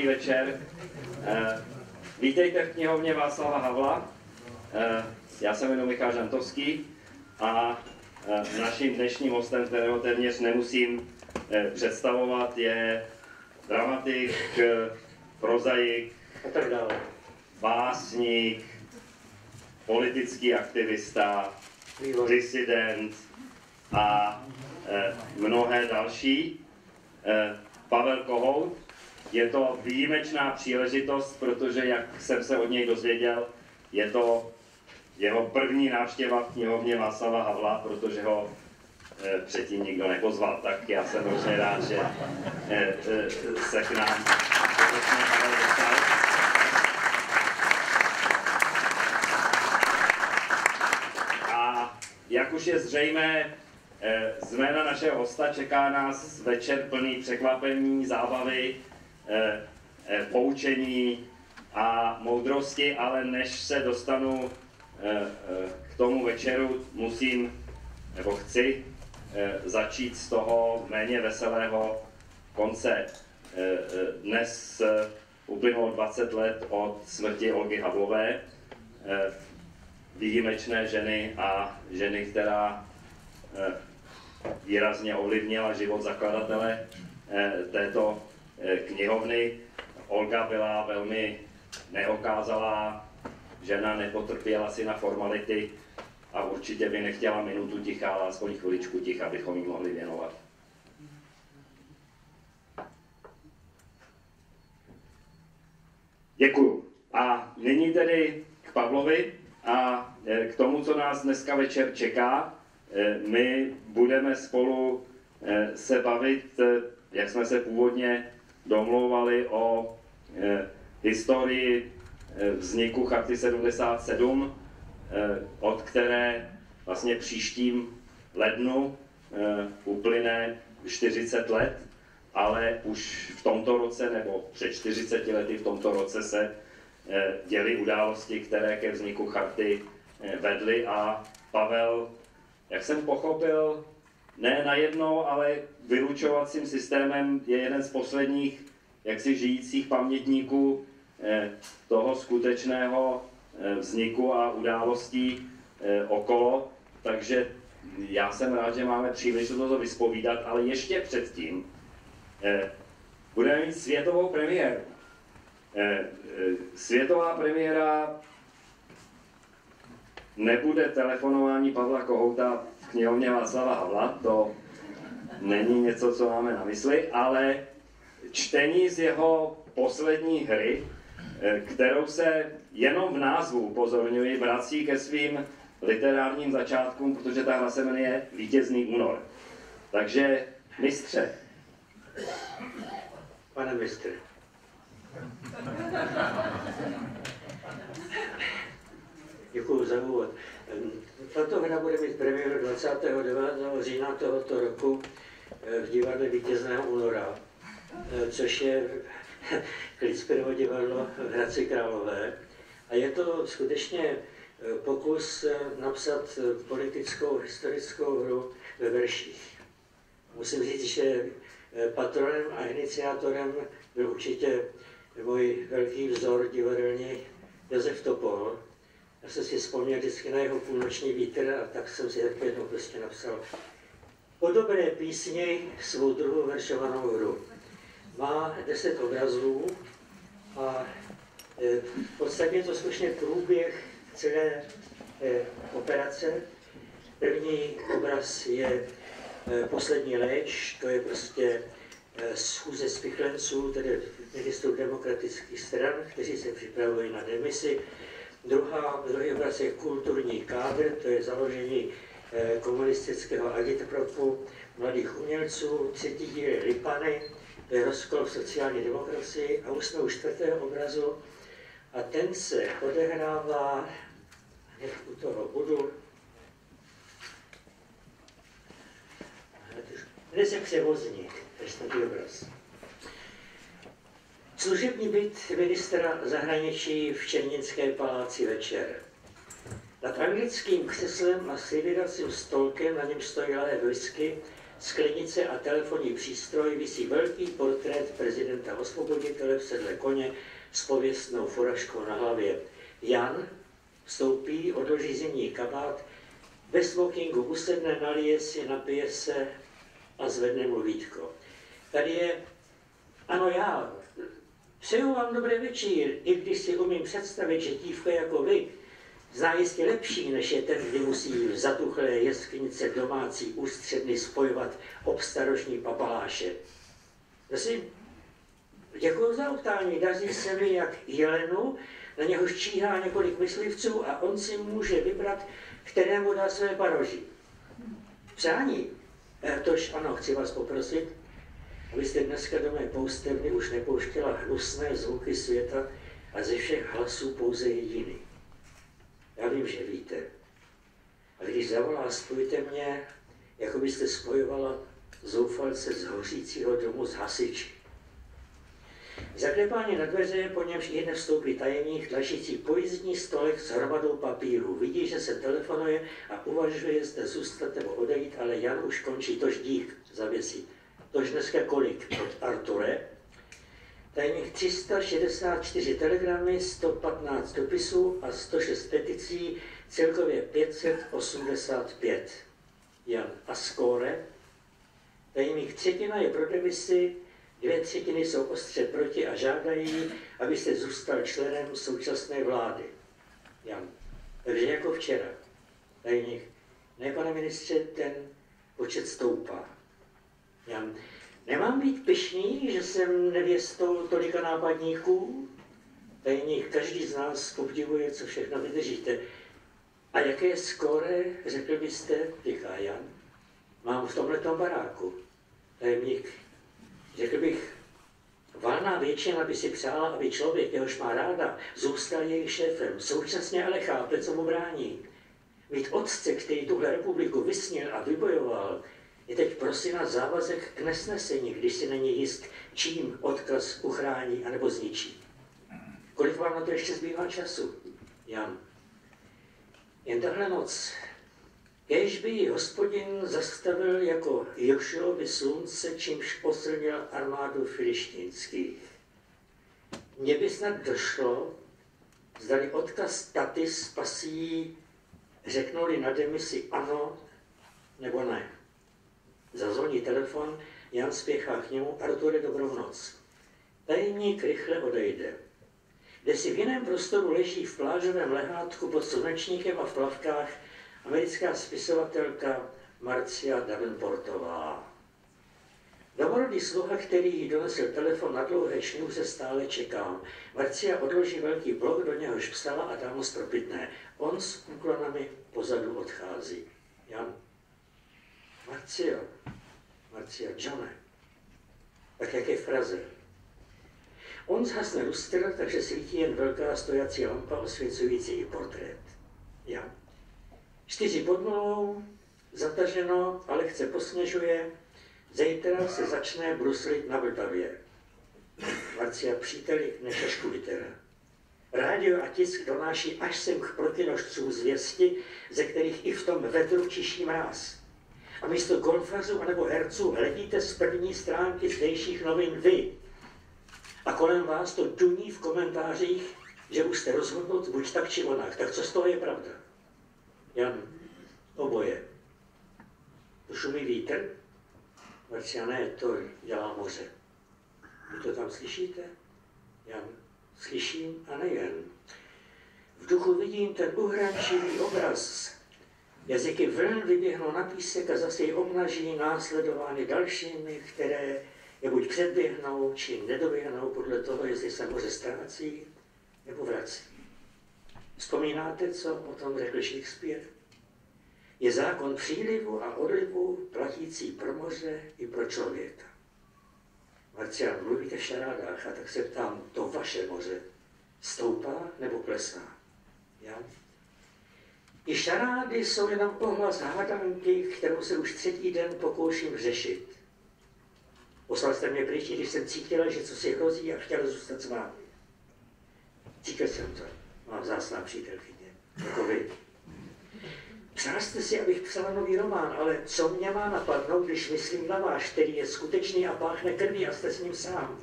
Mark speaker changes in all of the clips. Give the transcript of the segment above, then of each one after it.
Speaker 1: Dobrý večer. Eh, Vítejte v knihovně Václava Havla. Eh, Já se jmenuji Michal Žantovský a eh, naším dnešním hostem, kterého téměř nemusím představovat, je dramatik, prozaik,
Speaker 2: A tak dále.
Speaker 1: básník, politický aktivista, disident a mnohé další. Pavel Kohout. Je to výjimečná příležitost, protože, jak jsem se od něj dozvěděl, je to jeho první návštěva v knihovně Václava Havla, protože ho eh, předtím nikdo nepozval. Tak já jsem hrozně rád, že eh, eh, se k nám. A jak už je zřejmé, z jména našeho hosta čeká nás večer plný překvapení, zábavy, poučení a moudrosti, ale než se dostanu eh, eh, k tomu večeru, musím nebo chci eh, začít z toho méně veselého konce. Eh, eh, Dnes eh, uplynulo 20 let od smrti Olgy Havlové, eh, výjimečné ženy a ženy, která eh, výrazně ovlivnila život zakladatele eh, této eh, knihovny. Olga byla velmi neokázalá žena, nepotrpěla si na formality a určitě by nechtěla minutu ticha, ale aspoň chviličku ticha, abychom jí mohli věnovat. Děkuju. A nyní tedy k Pavlovi a eh, k tomu, co nás dneska večer čeká. Eh, My budeme spolu eh, se bavit, eh, jak jsme se původně domlouvali, o eh, historii eh, vzniku Charty 77, eh, od které vlastně příštím lednu uplyne 40 let, ale už v tomto roce nebo před 40 lety v tomto roce se děly události, které ke vzniku charty vedly a Pavel, jak jsem pochopil, ne najednou, ale vylučovacím systémem je jeden z posledních jaksi žijících pamětníků eh, toho skutečného eh, vzniku a událostí eh, okolo, takže já jsem rád, že máme příležitost to vyspovídat, ale ještě předtím budeme mít světovou premiéru. Světová premiéra nebude telefonování Pavla Kohouta knihovně Václava Havla, to není něco, co máme na mysli, ale čtení z jeho poslední hry, eh, kterou se jenom v názvu, upozorňuji, vrací ke svým literárním začátkům, protože ta hra se jmenuje Vítězný únor. Takže mistře,
Speaker 2: Pane mistr. Děkuji za úvod. Tato hra bude mít premiéru 29. října tohoto roku eh, v divadle Vítězného února, eh, což je Klitsperovo divadlo v Hradci Králové. A je to skutečně eh, pokus napsat politickou, historickou hru ve verších. Musím říct, že patronem a iniciátorem byl určitě můj velký vzor divadelní Josef Topol. Já jsem si vzpomněl vždycky na jeho půlnoční vítr a tak jsem si tak jednou prostě napsal o dobré písni svou druhou veršovanou hru. Má deset obrazů a eh, v podstatě je to skutečně průběh celé eh, operace. První obraz je eh, poslední léč, to je prostě schůze spichlenců, tedy ministrů demokratických stran, kteří se připravují na demisi. Druhá, druhý obraz je kulturní kádr, to je založení eh, komunistického agitpropu mladých umělců. Třetí díl je Lipany, to je rozkol v sociální demokracii. A už jsme u čtvrtého obrazu a ten se odehrává hned u toho budu. Dnes je převozník, to je obraz. Služební byt ministra zahraničí v Černínské paláci večer. Nad anglickým křeslem a svědělacím stolkem, na něm stojí lahé whisky, sklenice a telefonní přístroj visí velký portrét prezidenta osvoboditele v sedle koně s pověstnou furaškou na hlavě. Jan vstoupí, odloží zimní kabát, ve smokingu usedne, nalije si, napije se a zvedne mluvítko. Tady je, ano já, přeju vám dobrý večír, i když si umím představit, že dívka jako vy zná jistě lepší, než je ten, kdy musí v zatuchlé jeskynice domácí ústředny spojovat obstarožní papaláše. Prosím, děkuji za optání, daří se mi jak jelenu, na něho číhá několik myslivců a on si může vybrat, kterému dá své paroží. Přání. Eh, tož ano, chci vás poprosit, abyste dneska do mé poustevny už nepouštěla hnusné zvuky světa a ze všech hlasů pouze jediný. Já vím, že víte. A když zavolá, spojte mě, jako byste spojovala zoufalce z hořícího domu s hasiči. Zaklepání na dveře, po němž hned vstoupí tajemník, tlačící pojízdní stolek s hromadou papíru. Vidí, že se telefonuje a uvažuje, zda zůstat nebo odejít, ale Jan už končí, tož dík zavěsí. Tož dneska kolik od Arture? Tajných 364 telegramy, 115 dopisů a 106 peticí, celkově 585. Jan a skóre. Tajných třetina je pro demisy, dvě třetiny jsou ostře proti a žádají, abyste zůstal členem současné vlády. Jan. Takže jako včera. Tajných. Ne, pane ministře, ten počet stoupá. Jan. Nemám být pyšný, že jsem nevěstou tolika nápadníků? Tajných každý z nás obdivuje, co všechno vydržíte. A jaké je skóre, řekl byste, říká Jan, mám v tomhle baráku. Tajemník, řekl bych, valná většina by si přála, aby člověk, jehož má ráda, zůstal jejich šéfem, současně ale chápe, co mu brání. Mít otce, který tuhle republiku vysnil a vybojoval, je teď prosím na závazek k nesnesení, když si není jist, čím odkaz uchrání anebo zničí. Kolik vám na to ještě zbývá času? Jan. Jen tahle noc. Kež by ji hospodin zastavil jako Jošovi slunce, čímž posilnil armádu filištínských. Mně by snad došlo, zdali odkaz taty spasí, řeknuli na demisi ano nebo ne. Zazvoní telefon, Jan spěchá k němu, Arture, dobrou noc. Tajemník rychle odejde. Kde si v jiném prostoru leží v plážovém lehátku pod slunečníkem a v plavkách americká spisovatelka Marcia Davenportová. Domorodý sluha, který jí donesl telefon na dlouhé šňůře, stále čekám. Marcia odloží velký blok, do něhož psala a dá mu stropitné. On s úklonami pozadu odchází. Jan Marcio, Marcia Johne, tak jak je v Praze. On zhasne lustr, takže svítí jen velká stojací lampa osvěcující i portrét. Já. Čtyři pod nulou, zataženo a lehce posněžuje, zítra se začne bruslit na Vltavě. Marcia příteli nešašku litera. Rádio a tisk donáší až sem k protinožcům zvěsti, ze kterých i v tom vedru čiší mráz. A místo golfařů anebo herců hledíte z první stránky zdejších novin vy. A kolem vás to duní v komentářích, že už jste rozhodnut buď tak či onak. Tak co z toho je pravda? Jan, oboje. To šumí vítr? Marcia, ne, to dělá moře. Vy to tam slyšíte? Jan, slyším a nejen. V duchu vidím ten uhrančivý obraz Jazyky vln vyběhnou na písek a zase ji obnaží, následovány dalšími, které je buď předběhnou, či nedoběhnou podle toho, jestli se moře ztrácí nebo vrací. Vzpomínáte, co o tom řekl Shakespeare? Je zákon přílivu a odlivu platící pro moře i pro člověka. Marcián, mluvíte v šarádách a tak se ptám, to vaše moře stoupá nebo klesá? Já? I šarády jsou jenom ohlas hádanky, kterou se už třetí den pokouším řešit. Poslal jste mě pryč, když jsem cítila, že co si hrozí a chtěla zůstat s vámi. Cítil jsem to. Mám zásná přítelkyně, jako vy. Přál jste si, abych psal nový román, ale co mě má napadnout, když myslím na váš, který je skutečný a páchne krví a jste s ním sám?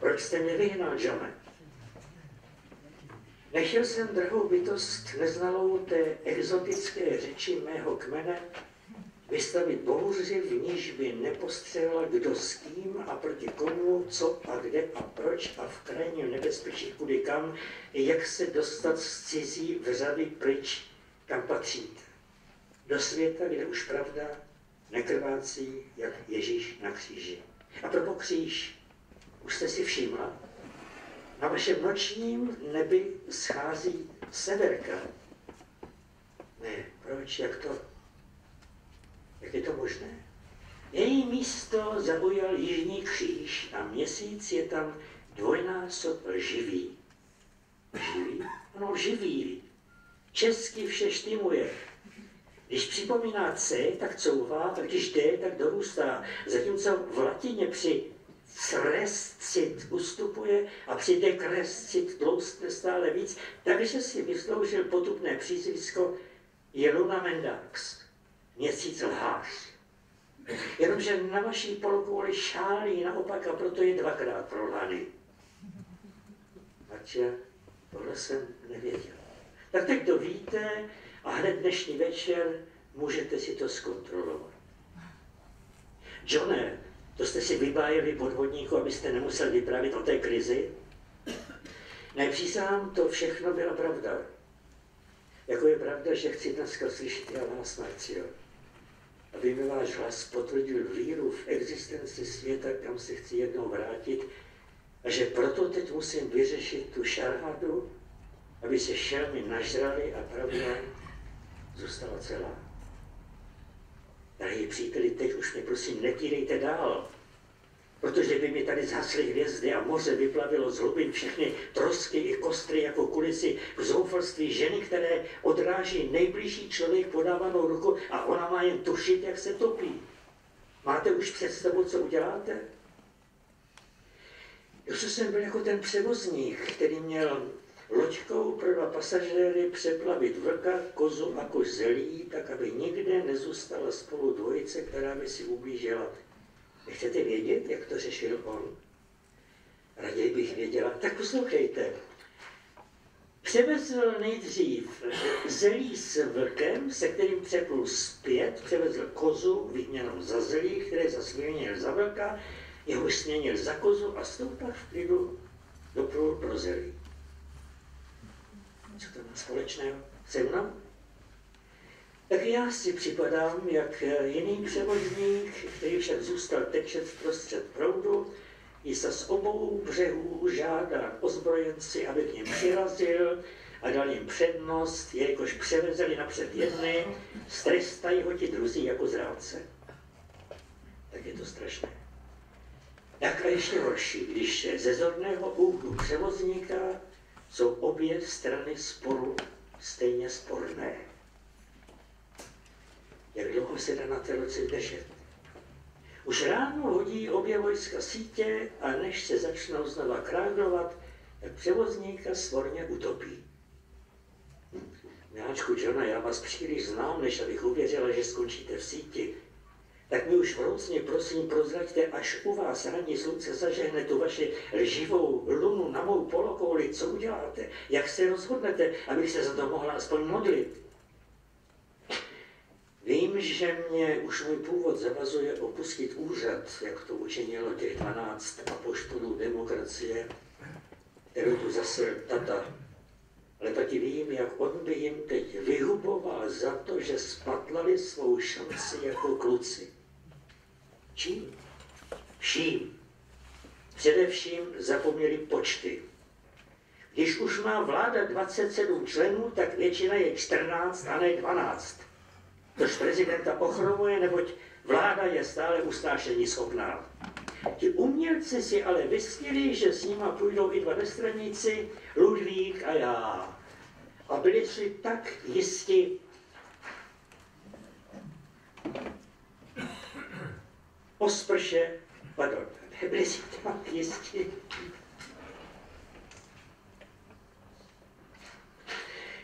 Speaker 2: Proč jste mě vyhnal, Johne? Nechtěl jsem drahou bytost neznalou té exotické řeči mého kmene vystavit bouři, v níž by nepostřela kdo s kým a proti komu, co a kde a proč a v krajním nebezpečí kudy kam, jak se dostat z cizí v řady pryč, kam patříte. Do světa, kde už pravda nekrvácí, jak Ježíš na kříži. A pro kříž, už jste si všimla, na vašem nočním nebi schází severka. Ne, proč, jak to? Jak je to možné? Její místo zaujal jižní kříž a měsíc je tam dvojnásob živý. Živý? Ano, živý. Česky vše štimuje. Když připomíná C, tak couvá, a když D, tak dorůstá. Zatímco v latině při crescit ustupuje a při dekrescit tloustne stále víc, takže si vysloužil potupné přízvisko Jeluna Mendax, měsíc lhář. Jenomže na vaší polokouli šálí naopak a proto je dvakrát prolhaný. Mače, tohle jsem nevěděl. Tak teď to víte a hned dnešní večer můžete si to zkontrolovat. Johne, to jste si vybájeli podvodníku, abyste nemusel vyprávět o té krizi? Nepřísám, to všechno byla pravda. Jako je pravda, že chci dneska slyšet já vás, Marcio. Aby mi váš hlas potvrdil víru v existenci světa, kam se chci jednou vrátit, a že proto teď musím vyřešit tu šarhadu, aby se šelmy nažrali a pravda zůstala celá. Drahí příteli, teď už mě prosím netírejte dál, protože by mi tady zhasly hvězdy a moře vyplavilo z hlubin všechny trosky i kostry jako kulisy v zoufalství ženy, které odráží nejbližší člověk podávanou ruku a ona má jen tušit, jak se topí. Máte už představu, co uděláte? Už jsem byl jako ten převozník, který měl loďkou pro dva pasažéry přeplavit vlka, kozu a kož zelí, tak aby nikde nezůstala spolu dvojice, která by si ublížila. Nechcete vědět, jak to řešil on? Raději bych věděla. Tak poslouchejte. Převezl nejdřív zelí s vlkem, se kterým přeplul zpět, převezl kozu výměnou za zelí, které zasměnil za vlka, jeho směnil za kozu a stoupal v klidu doplul pro zelí. Co to má společného se mnou? Tak já si připadám jak jiný převozník, který však zůstal tečet v prostřed proudu, se z obou břehů žádá ozbrojenci, aby k ním přirazil a dal jim přednost, jelikož převezeli napřed jedny, strestají ho ti druzí jako zrádce. Tak je to strašné. Tak a ještě horší, když ze zorného úhlu převozníka jsou obě strany sporu stejně sporné. Se na té loce držet? Už ráno hodí obě vojska sítě a než se začnou znova kráglovat, tak převozníka svorně utopí. Miláčku Johna, já vás příliš znám, než abych uvěřila, že skončíte v síti tak mi už vroucně prosím prozraďte, až u vás ranní slunce zažehne tu vaši živou lunu na mou polokouli, co uděláte, jak se rozhodnete, abych se za to mohla aspoň modlit. Že mě už můj původ zavazuje opustit úřad, jak to učinilo těch 12 apoštolů demokracie, kterou tu zase tata. Ale taky vím, jak on by jim teď vyhuboval za to, že spatlali svou šanci jako kluci. Čím? Vším. Především zapomněli počty. Když už má vláda 27 členů, tak většina je 14 a ne 12. Tož prezidenta ochromuje, neboť vláda je stále ustášení schopná. Ti umělci si ale vysnili, že s nima půjdou i dva nestraníci, Ludvík a já. A byli si tak jisti, sprše, pardon, nebyli si tam jistí.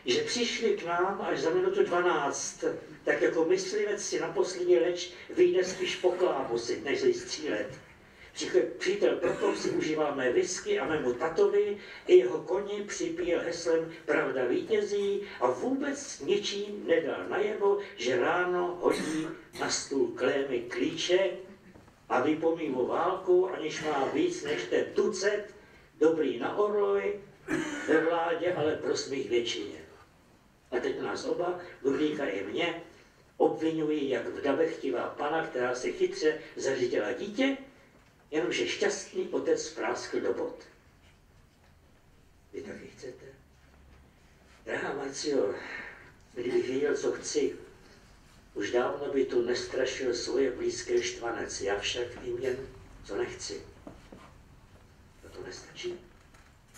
Speaker 2: že přišli k nám až za minutu 12, tak jako myslivec si na poslední leč vyjde spíš po klábosi, než střílet. Přítel Prokop si užíval mé whisky a mému tatovi i jeho koni připíjel heslem Pravda vítězí a vůbec ničím nedal najevo, že ráno hodí na stůl klémy klíče a vypomí mu válku, aniž má víc než ten tucet, dobrý na orloj, ve vládě, ale pro smích většině. A teď nás oba, Ludvíka i mě, obvinují jak vdave chtivá pana, která se chytře zařídila dítě, jenomže šťastný otec práskl do bod. Vy taky chcete? Drahá Marcio, kdybych věděl, co chci, už dávno by tu nestrašil svoje blízké štvanec, já však vím jen, co nechci. A to nestačí.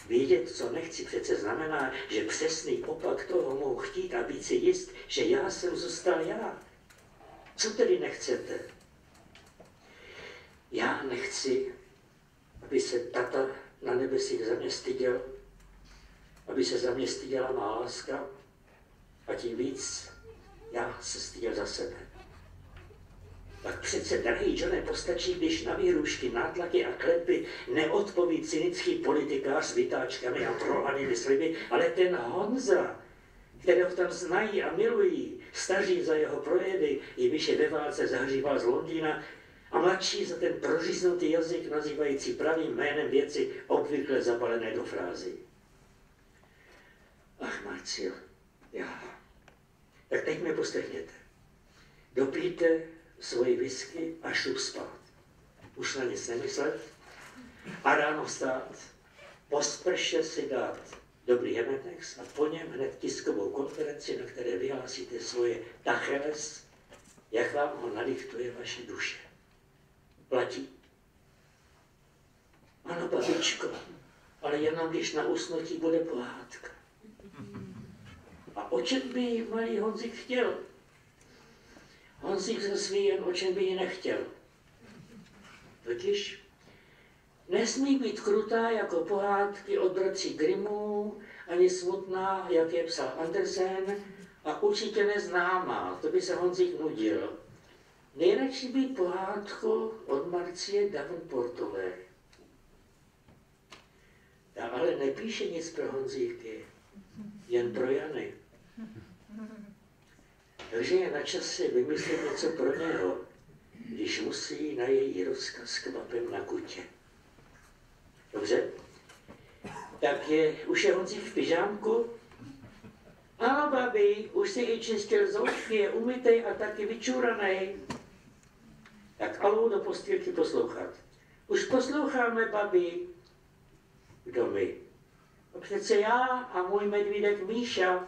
Speaker 2: Vědět, co nechci, přece znamená, že přesný opak toho mohu chtít a být si jist, že já jsem zůstal já. Co tedy nechcete? Já nechci, aby se tata na nebesích za mě styděl, aby se za mě styděla má láska a tím víc já se styděl za sebe. Tak přece, drahý Johne, postačí, když na výrušky, nátlaky a klepy neodpoví cynický politikář s vytáčkami a prohanými sliby, ale ten Honza, kterého tam znají a milují, staří za jeho projevy, i když je ve válce zahříval z Londýna, a mladší za ten proříznutý jazyk nazývající pravým jménem věci obvykle zabalené do frázy. Ach, Marcio, já. Tak teď mě poslechněte. Dopijte svoji whisky a šup spát. Už na nic nemyslet a ráno vstát, po sprše si dát dobrý Hemetex a po něm hned tiskovou konferenci, na které vyhlásíte svoje tacheles, jak vám ho nadiktuje vaše duše. Platí. Ano, babičko, ale jenom když na usnutí bude pohádka. A o čem by malý Honzik chtěl? Honzik se jen o čem by ji nechtěl. Totiž nesmí být krutá jako pohádky od bratří Grimmů, ani smutná, jak je psal Andersen, a určitě neznámá, to by se Honzik nudil. Nejradši být pohádku od Marcie Davenportové. Ta ale nepíše nic pro Honzíky, jen pro Jany. Takže je na čase vymyslet něco pro něho, když musí na její rozkaz kvapem na kutě. Dobře? Tak je, už je Honzík v pyžámku? Ano, babi, už si i čistil zoutky, je umytej a taky vyčúranej. Tak alou do postýlky poslouchat. Už posloucháme, babi. Kdo my? No přece já a můj medvídek Míša.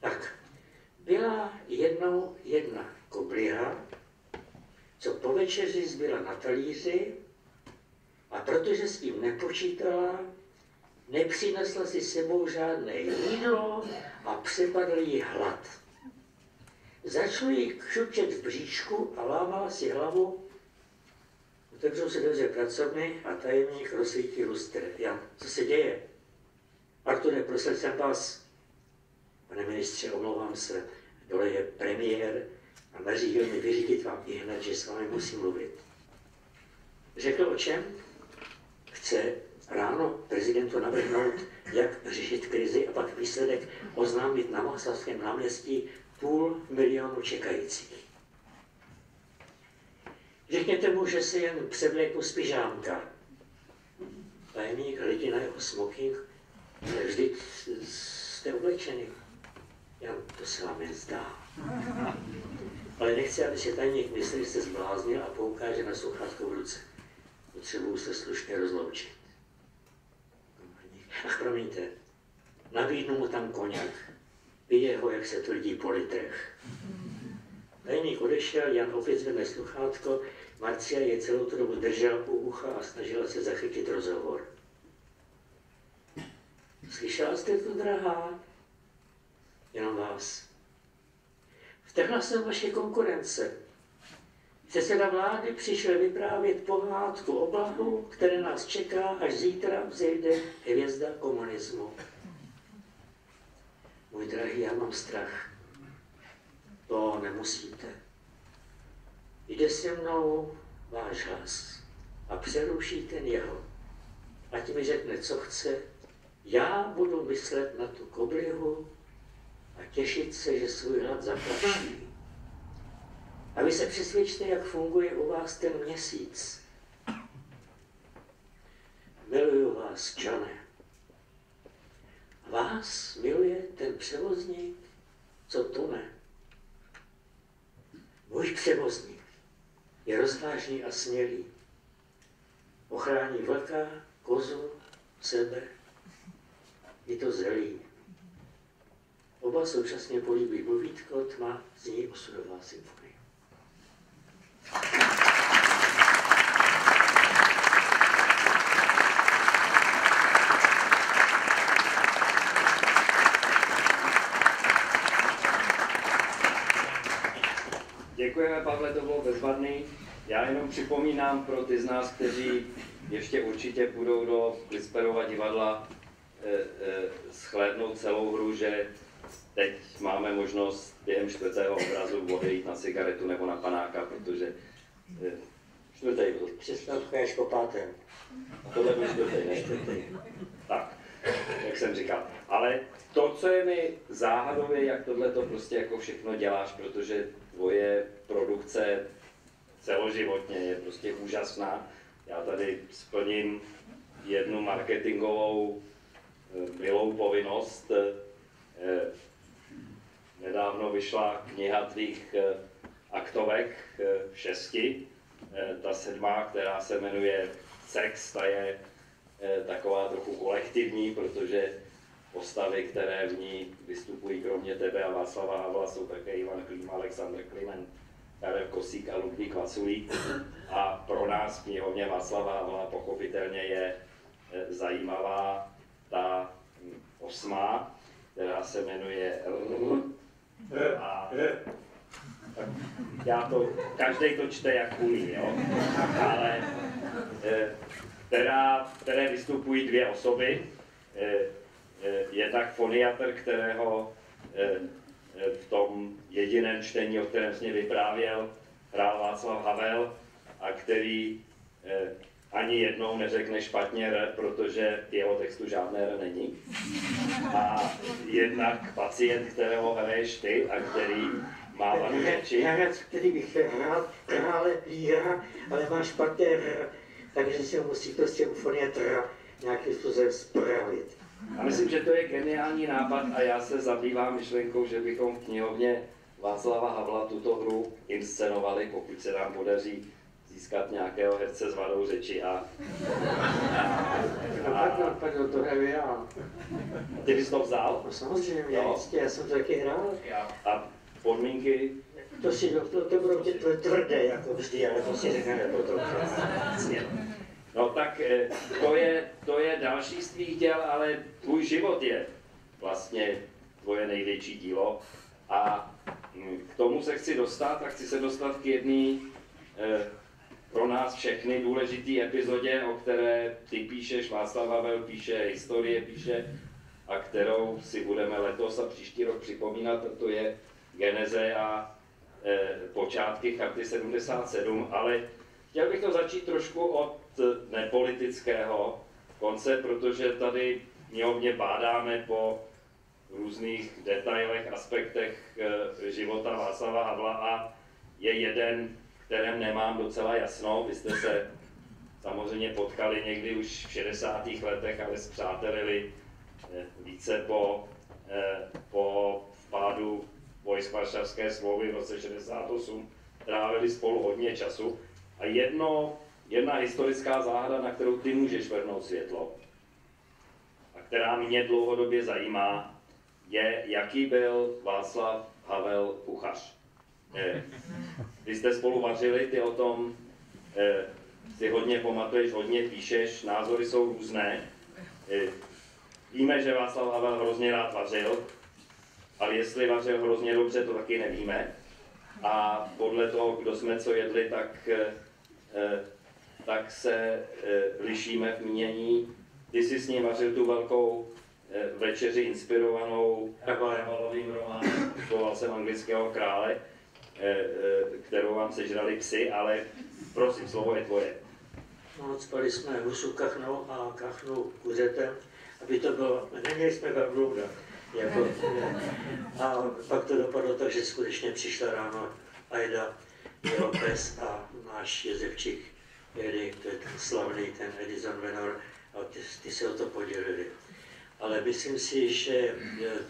Speaker 2: Tak, byla jednou jedna kobliha, co po večeři zbyla na talíři a protože s tím nepočítala, nepřinesla si sebou žádné jídlo a přepadl jí hlad. Začal jí křučet v bříšku a lámala si hlavu. Otevřou se dveře pracovny a tajemník rozsvítí lustr. Jan, co se děje? Arture, prosil jsem vás. Pane ministře, omlouvám se, dole je premiér a nařídil mi vyřídit vám i hned, že s vámi musím mluvit. Řekl o čem? Chce ráno prezidentu navrhnout, jak řešit krizi a pak výsledek oznámit na Maslavském náměstí půl milionu čekajících. Řekněte mu, že si jen převléknu z pyžámka. Tajemník hledí na jeho smoking, ale vždyť jste oblečeni. Já to se vám jen zdá. Ale nechci, aby si tajemník myslel, že jste zbláznil a poukáže na sluchátko v ruce. Potřebuju se slušně rozloučit. Ach, promiňte, nabídnu mu tam koněk pije ho, jak se tvrdí po litrech. Tajemník odešel, Jan opět zvedne sluchátko, Marcia je celou tu dobu držela u ucha a snažila se zachytit rozhovor. Slyšela jste to, drahá? Jenom vás. Vtrhla jsem vaše konkurence. Předseda vlády přišel vyprávět pohádku o blahu, které nás čeká, až zítra vzejde hvězda komunismu. drahý, já mám strach. To nemusíte. Jde se mnou váš hlas a přeruší ten jeho. Ať mi řekne, co chce, já budu myslet na tu koblihu a těšit se, že svůj hlad zaplaší. A vy se přesvědčte, jak funguje u vás ten měsíc. Miluju vás, Johne. Vás miluje ten převozník, co tone. Můj převozník je rozvážný a smělý. Ochrání vlka, kozu, sebe i to zelí. Oba současně políbí mluvítko, tma zní osudová symfonie.
Speaker 1: Děkujeme, Pavle, to bylo bezvadný. Já jenom připomínám pro ty z nás, kteří ještě určitě půjdou do Lisperova divadla eh, eh, schlédnout celou hru, že teď máme možnost během čtvrtého obrazu odejít na cigaretu nebo na panáka, protože eh, čtvrtý byl.
Speaker 2: Přestávka je až po pátém.
Speaker 1: Tohle byl čtvrtý, ne čtvrtý. Tak, jak jsem říkal. Ale to, co je mi záhadově, jak tohle to prostě jako všechno děláš, protože tvoje produkce celoživotně je prostě úžasná. Já tady splním jednu marketingovou eh, milou povinnost. Eh, nedávno vyšla kniha tvých eh, aktovek šesti. Ta sedmá, která se jmenuje Sex, ta je taková trochu kolektivní, protože postavy, které v ní vystupují kromě tebe a Václava Havla, jsou také Ivan Klím, Aleksandr Kliment, Karel Kosík a Ludvík Vaculík. A pro nás knihovně Václava Havla pochopitelně je zajímavá ta osmá, která se jmenuje a já to, každý to čte jak umí, jo? ale e, která, které vystupují dvě osoby, e, jednak foniatr, kterého v tom jediném čtení, o kterém mě vyprávěl, hrál Václav Havel a který ani jednou neřekne špatně R, protože v jeho textu žádné R není. A jednak pacient, kterého hraješ ty a který má vanu řeči.
Speaker 2: Herec, který bych hrál krále Líra, ale má špatné R, takže si ho musí prostě u foniatra nějakým způsobem spravit.
Speaker 1: A myslím, že to je geniální nápad a já se zabývám myšlenkou, že bychom v knihovně Václava Havla tuto hru inscenovali, pokud se nám podaří získat nějakého herce s vadou řeči a...
Speaker 2: a, a pardon, to hraju já.
Speaker 1: Ty bys to vzal?
Speaker 2: No samozřejmě, jo. jistě, já jsem to taky hrál.
Speaker 1: A podmínky?
Speaker 2: To si, to, to budou tvrdé, jako vždy, ale to si řekneme potom.
Speaker 1: No tak eh, to je, to je další z tvých děl, ale tvůj život je vlastně tvoje největší dílo. A hm, k tomu se chci dostat a chci se dostat k jedné eh, pro nás všechny důležitý epizodě, o které ty píšeš, Václav Havel píše, historie píše a kterou si budeme letos a příští rok připomínat, to je geneze a e, počátky Charty 77, ale chtěl bych to začít trošku od nepolitického konce, protože tady mě bádáme po různých detailech, aspektech e, života Václava Havla a je jeden kterém nemám docela jasno. Vy jste se samozřejmě potkali někdy už v 60. letech, ale zpřátelili eh, více po, eh, po vpádu vojsk Varšavské smlouvy v roce 68. Trávili spolu hodně času. A jedno, jedna historická záhada, na kterou ty můžeš vrhnout světlo, a která mě dlouhodobě zajímá, je, jaký byl Václav Havel kuchař. Eh, vy jste spolu vařili, ty o tom eh, si hodně pamatuješ, hodně píšeš, názory jsou různé. Eh, víme, že Václav Havel hrozně rád vařil, ale jestli vařil hrozně dobře, to taky nevíme. A podle toho, kdo jsme co jedli, tak, tak se lišíme v mínění. Ty jsi s ním vařil tu velkou eh, večeři inspirovanou Rabalovým románem, jsem anglického krále, eh, eh, kterou vám sežrali psy, ale prosím, slovo je tvoje.
Speaker 2: No, spali jsme husu kachnou a kachnou kuřetem, aby to bylo, neměli jsme velblouda. Jako, a pak to dopadlo tak, že skutečně přišla ráno Aida, jeho pes a náš Jezevčík jeli, to je ten slavný, ten Edison Venor, a ty, ty se o to podělili. Ale myslím si, že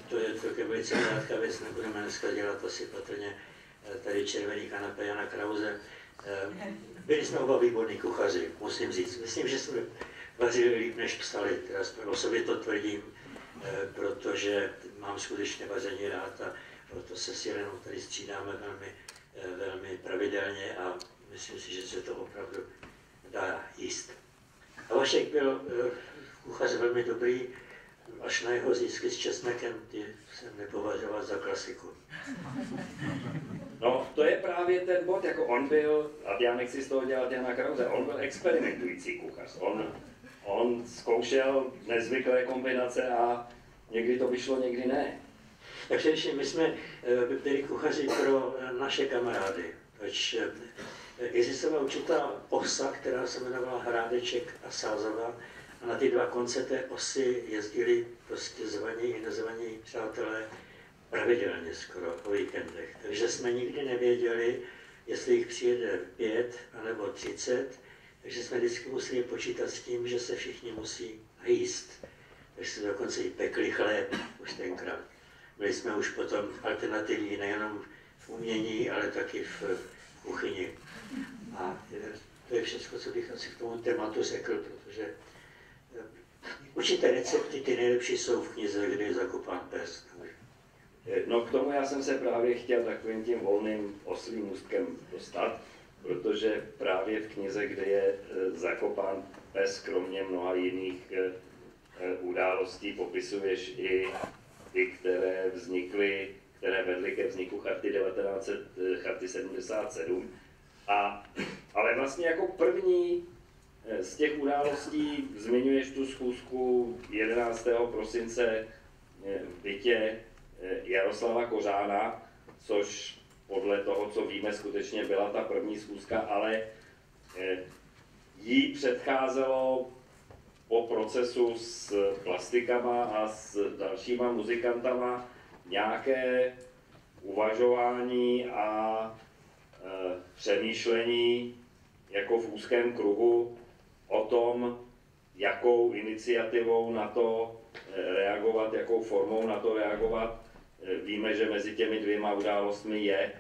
Speaker 2: to je také velice krátká věc, nebudeme dneska dělat asi patrně eh, tady červený kanapé Jana Krause. Eh, byli jsme oba výborní kuchaři, musím říct. Myslím, že jsme vařili líp, než psali. Teda o sobě to tvrdím, eh, protože mám skutečně vaření rád a proto se s Jelenou tady střídáme velmi, velmi pravidelně a myslím si, že se to opravdu dá jíst. A Vašek byl kuchař velmi dobrý, až na jeho zisky s česnekem, ty jsem nepovažoval za klasiku.
Speaker 1: No, to je právě ten bod, jako on byl, a já nechci z toho dělat Jana Krause, on byl experimentující kuchař. On, on zkoušel nezvyklé kombinace a někdy to vyšlo, někdy ne.
Speaker 2: Tak především my jsme eh, byli kuchaři pro naše kamarády. Toč eh, existovala určitá osa, která se jmenovala Hrádeček a Sázava, a na ty dva konce té osy jezdili prostě zvaní i nezvaní přátelé pravidelně skoro o víkendech. Takže jsme nikdy nevěděli, jestli jich přijede pět anebo třicet, takže jsme vždycky museli počítat s tím, že se všichni musí jíst. Takže jsme dokonce i pekli chléb už tenkrát. Byli jsme už potom alternativní nejenom v umění, ale taky v kuchyni. A to je všechno, co bych asi k tomu tématu řekl, protože Určité recepty, ty nejlepší jsou v knize, kde je zakopán pes.
Speaker 1: No k tomu já jsem se právě chtěl takovým tím volným oslým ústkem dostat, protože právě v knize, kde je e, zakopán pes, kromě mnoha jiných e, e, událostí, popisuješ i ty, které vznikly, které vedly ke vzniku charty 1900, charty 77. A, ale vlastně jako první z těch událostí zmiňuješ tu schůzku 11. prosince eh, v bytě eh, Jaroslava Kořána, což podle toho, co víme, skutečně byla ta první schůzka, ale eh, jí předcházelo po procesu s plastikama a s dalšíma muzikantama nějaké uvažování a přemýšlení jako v úzkém kruhu o tom, jakou iniciativou na to eh, reagovat, jakou formou na to reagovat. Eh, víme, že mezi těmi dvěma událostmi je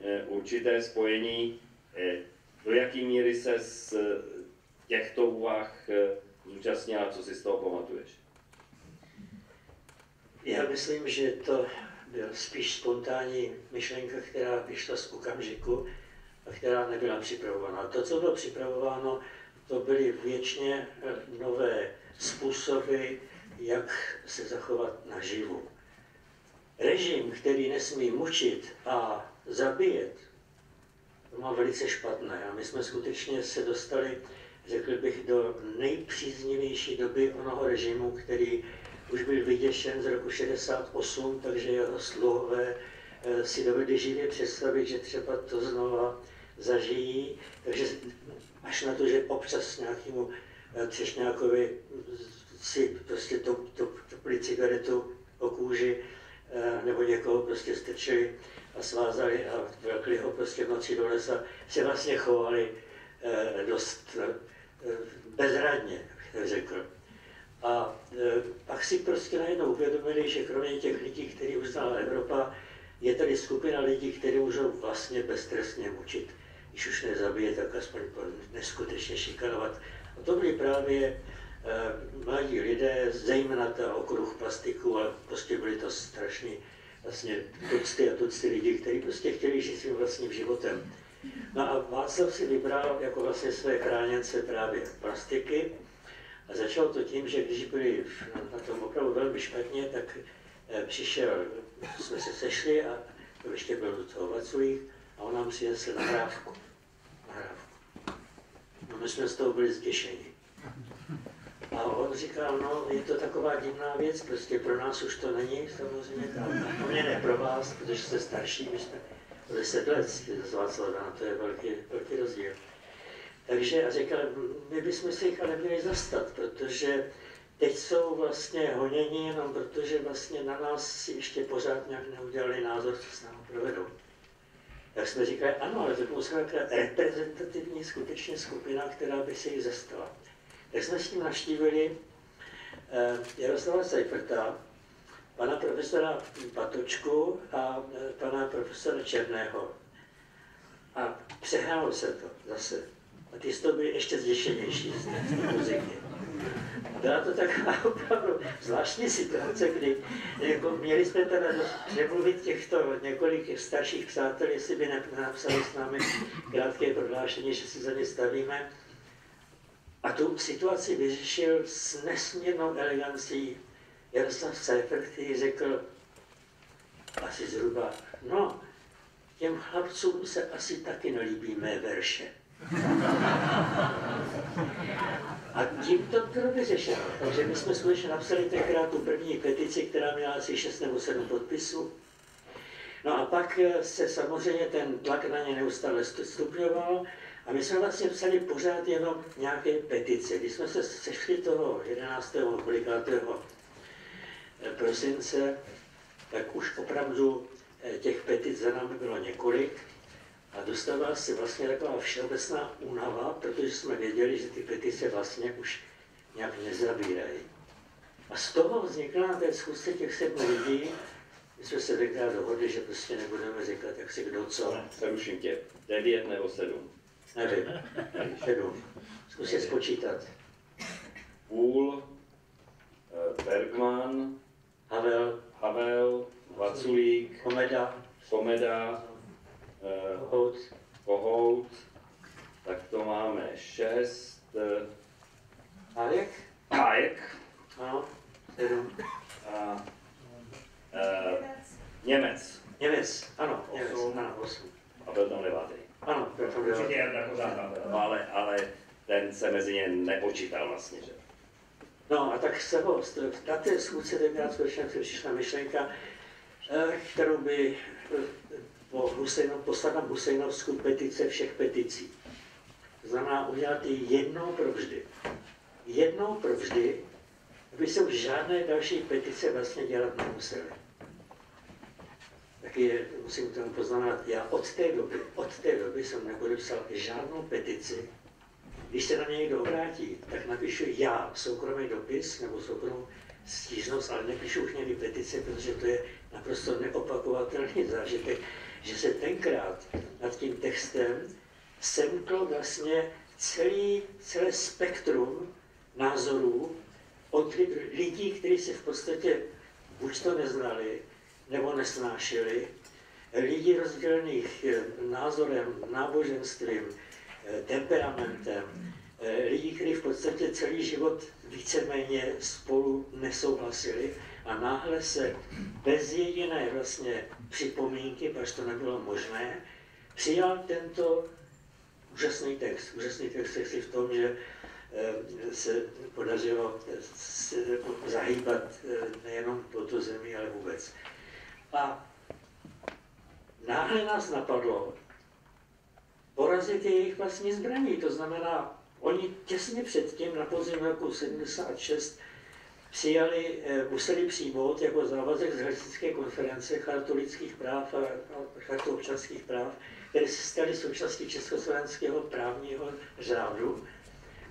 Speaker 1: eh, určité spojení. Do jaké míry se z těchto úvah zúčastnila, co si z toho pamatuješ?
Speaker 2: Já myslím, že to byl spíš spontánní myšlenka, která vyšla z okamžiku a která nebyla připravovaná. To, co bylo připravováno, to byly věčně eh, nové způsoby, jak se zachovat naživu. Režim, který nesmí mučit a zabíjet, to má velice špatné. A my jsme skutečně se dostali, řekl bych, do nejpříznivější doby onoho režimu, který už byl vyděšen z roku 68, takže jeho sluhové eh, si dovedli živě představit, že třeba to znova zažijí. Takže až na to, že občas nějakému eh, třešňákovi si prostě to, to, topili cigaretu o kůži eh, nebo někoho prostě strčili a svázali a vlekli ho prostě v noci do lesa, se vlastně chovali eh, dost bezradně, řekl. A pak si prostě najednou uvědomili, že kromě těch lidí, který uznala Evropa, je tady skupina lidí, kteří můžou vlastně beztrestně mučit když už nezabije, tak aspoň neskutečně šikanovat. A to byli právě uh, mladí lidé, zejména ta okruh plastiku, ale prostě byli to strašní vlastně tucty a tucty lidí, kteří prostě chtěli žít svým vlastním životem. No a Václav si vybral jako vlastně své chráněnce právě plastiky a začalo to tím, že když byli na tom opravdu velmi špatně, tak eh, přišel, jsme se sešli a to ještě byl do toho Vaculík a on nám přinesl nahrávku. No my jsme z toho byli zděšeni. A on říkal, no, je to taková divná věc, prostě pro nás už to není, samozřejmě, a mě ne pro vás, protože jste starší, my jsme o 10 let z Václava, to je velký, velký rozdíl. Takže a říkal, my bychom se jich ale měli zastat, protože teď jsou vlastně honěni jenom protože vlastně na nás ještě pořád nějak neudělali názor, co s námi provedou. Tak jsme říkali, ano, ale to musela být reprezentativní skutečně skupina, která by se jich zastala. Tak jsme s tím naštívili eh, Jaroslava Seiferta, pana profesora Patočku a eh, pana profesora Černého. A přehrálo se to zase. A ty z toho byly ještě zděšenější z té muziky. Byla to taková opravdu zvláštní situace, kdy jako měli jsme teda přemluvit těchto několik starších přátel, jestli by napsali s námi krátké prohlášení, že si za ně stavíme. A tu situaci vyřešil s nesmírnou elegancí Jaroslav Seifer, který řekl asi zhruba, no, těm chlapcům se asi taky nelíbí mé verše. A tím to bylo vyřešeno. Takže my jsme skutečně napsali tenkrát tu první petici, která měla asi 6 nebo 7 podpisů. No a pak se samozřejmě ten tlak na ně neustále stupňoval a my jsme vlastně psali pořád jenom nějaké petice. Když jsme se sešli toho 11. kolikátého prosince, tak už opravdu eh, těch petic za námi bylo několik a dostává se vlastně taková všeobecná únava, protože jsme věděli, že ty petice vlastně už nějak nezabírají. A z toho vznikla na té schůzce těch sedmi lidí, my jsme se tenkrát dohodli, že prostě nebudeme říkat, jak si kdo co.
Speaker 1: Přeruším tě. Devět nebo sedm?
Speaker 2: Nevím. Sedm. Zkus je spočítat.
Speaker 1: Půl, eh, Bergman,
Speaker 2: Havel,
Speaker 1: Havel, Vaculík,
Speaker 2: Komeda,
Speaker 1: Komeda,
Speaker 2: Kohout,
Speaker 1: Kohout, tak to máme šest, eh,
Speaker 2: Hájek,
Speaker 1: Hájek
Speaker 2: ano, sedm.
Speaker 1: a eh, Němec.
Speaker 2: Němec, ano, Němec,
Speaker 1: Osm.
Speaker 2: ano, osm.
Speaker 1: A byl tam devátý.
Speaker 2: Ano, byl to
Speaker 3: Určitě. Jarda Kozáka.
Speaker 1: Ale, ale ten se mezi ně nepočítal vlastně, že?
Speaker 2: No a tak se ho, na té schůdce tenkrát skutečně přišla myšlenka, eh, kterou by po Husejno, na Husejnovskou petice všech peticí. To znamená udělat ji jednou provždy. Jednou provždy, aby se už žádné další petice vlastně dělat nemusely. Taky musím tomu poznamenat, já od té doby, od té doby jsem nepodepsal žádnou petici. Když se na mě někdo obrátí, tak napíšu já soukromý dopis nebo soukromou stížnost, ale nepíšu už někdy petice, protože to je naprosto neopakovatelný zážitek, že se tenkrát nad tím textem semklo vlastně celý, celé spektrum názorů od lidí, kteří se v podstatě buď to neznali, nebo nesnášeli, lidí rozdělených eh, názorem, náboženstvím, eh, temperamentem, lidí, kteří v podstatě celý život víceméně spolu nesouhlasili a náhle se bez jediné vlastně připomínky, protože to nebylo možné, přijal tento úžasný text. Úžasný text je v tom, že se podařilo zahýbat nejenom po to zemi, ale vůbec. A náhle nás napadlo porazit jejich vlastní zbraní. To znamená, oni těsně předtím, na podzim roku 76, přijali, museli přijmout jako závazek z Helsinské konference chartu lidských práv a chartu občanských práv, které se staly součástí československého právního řádu.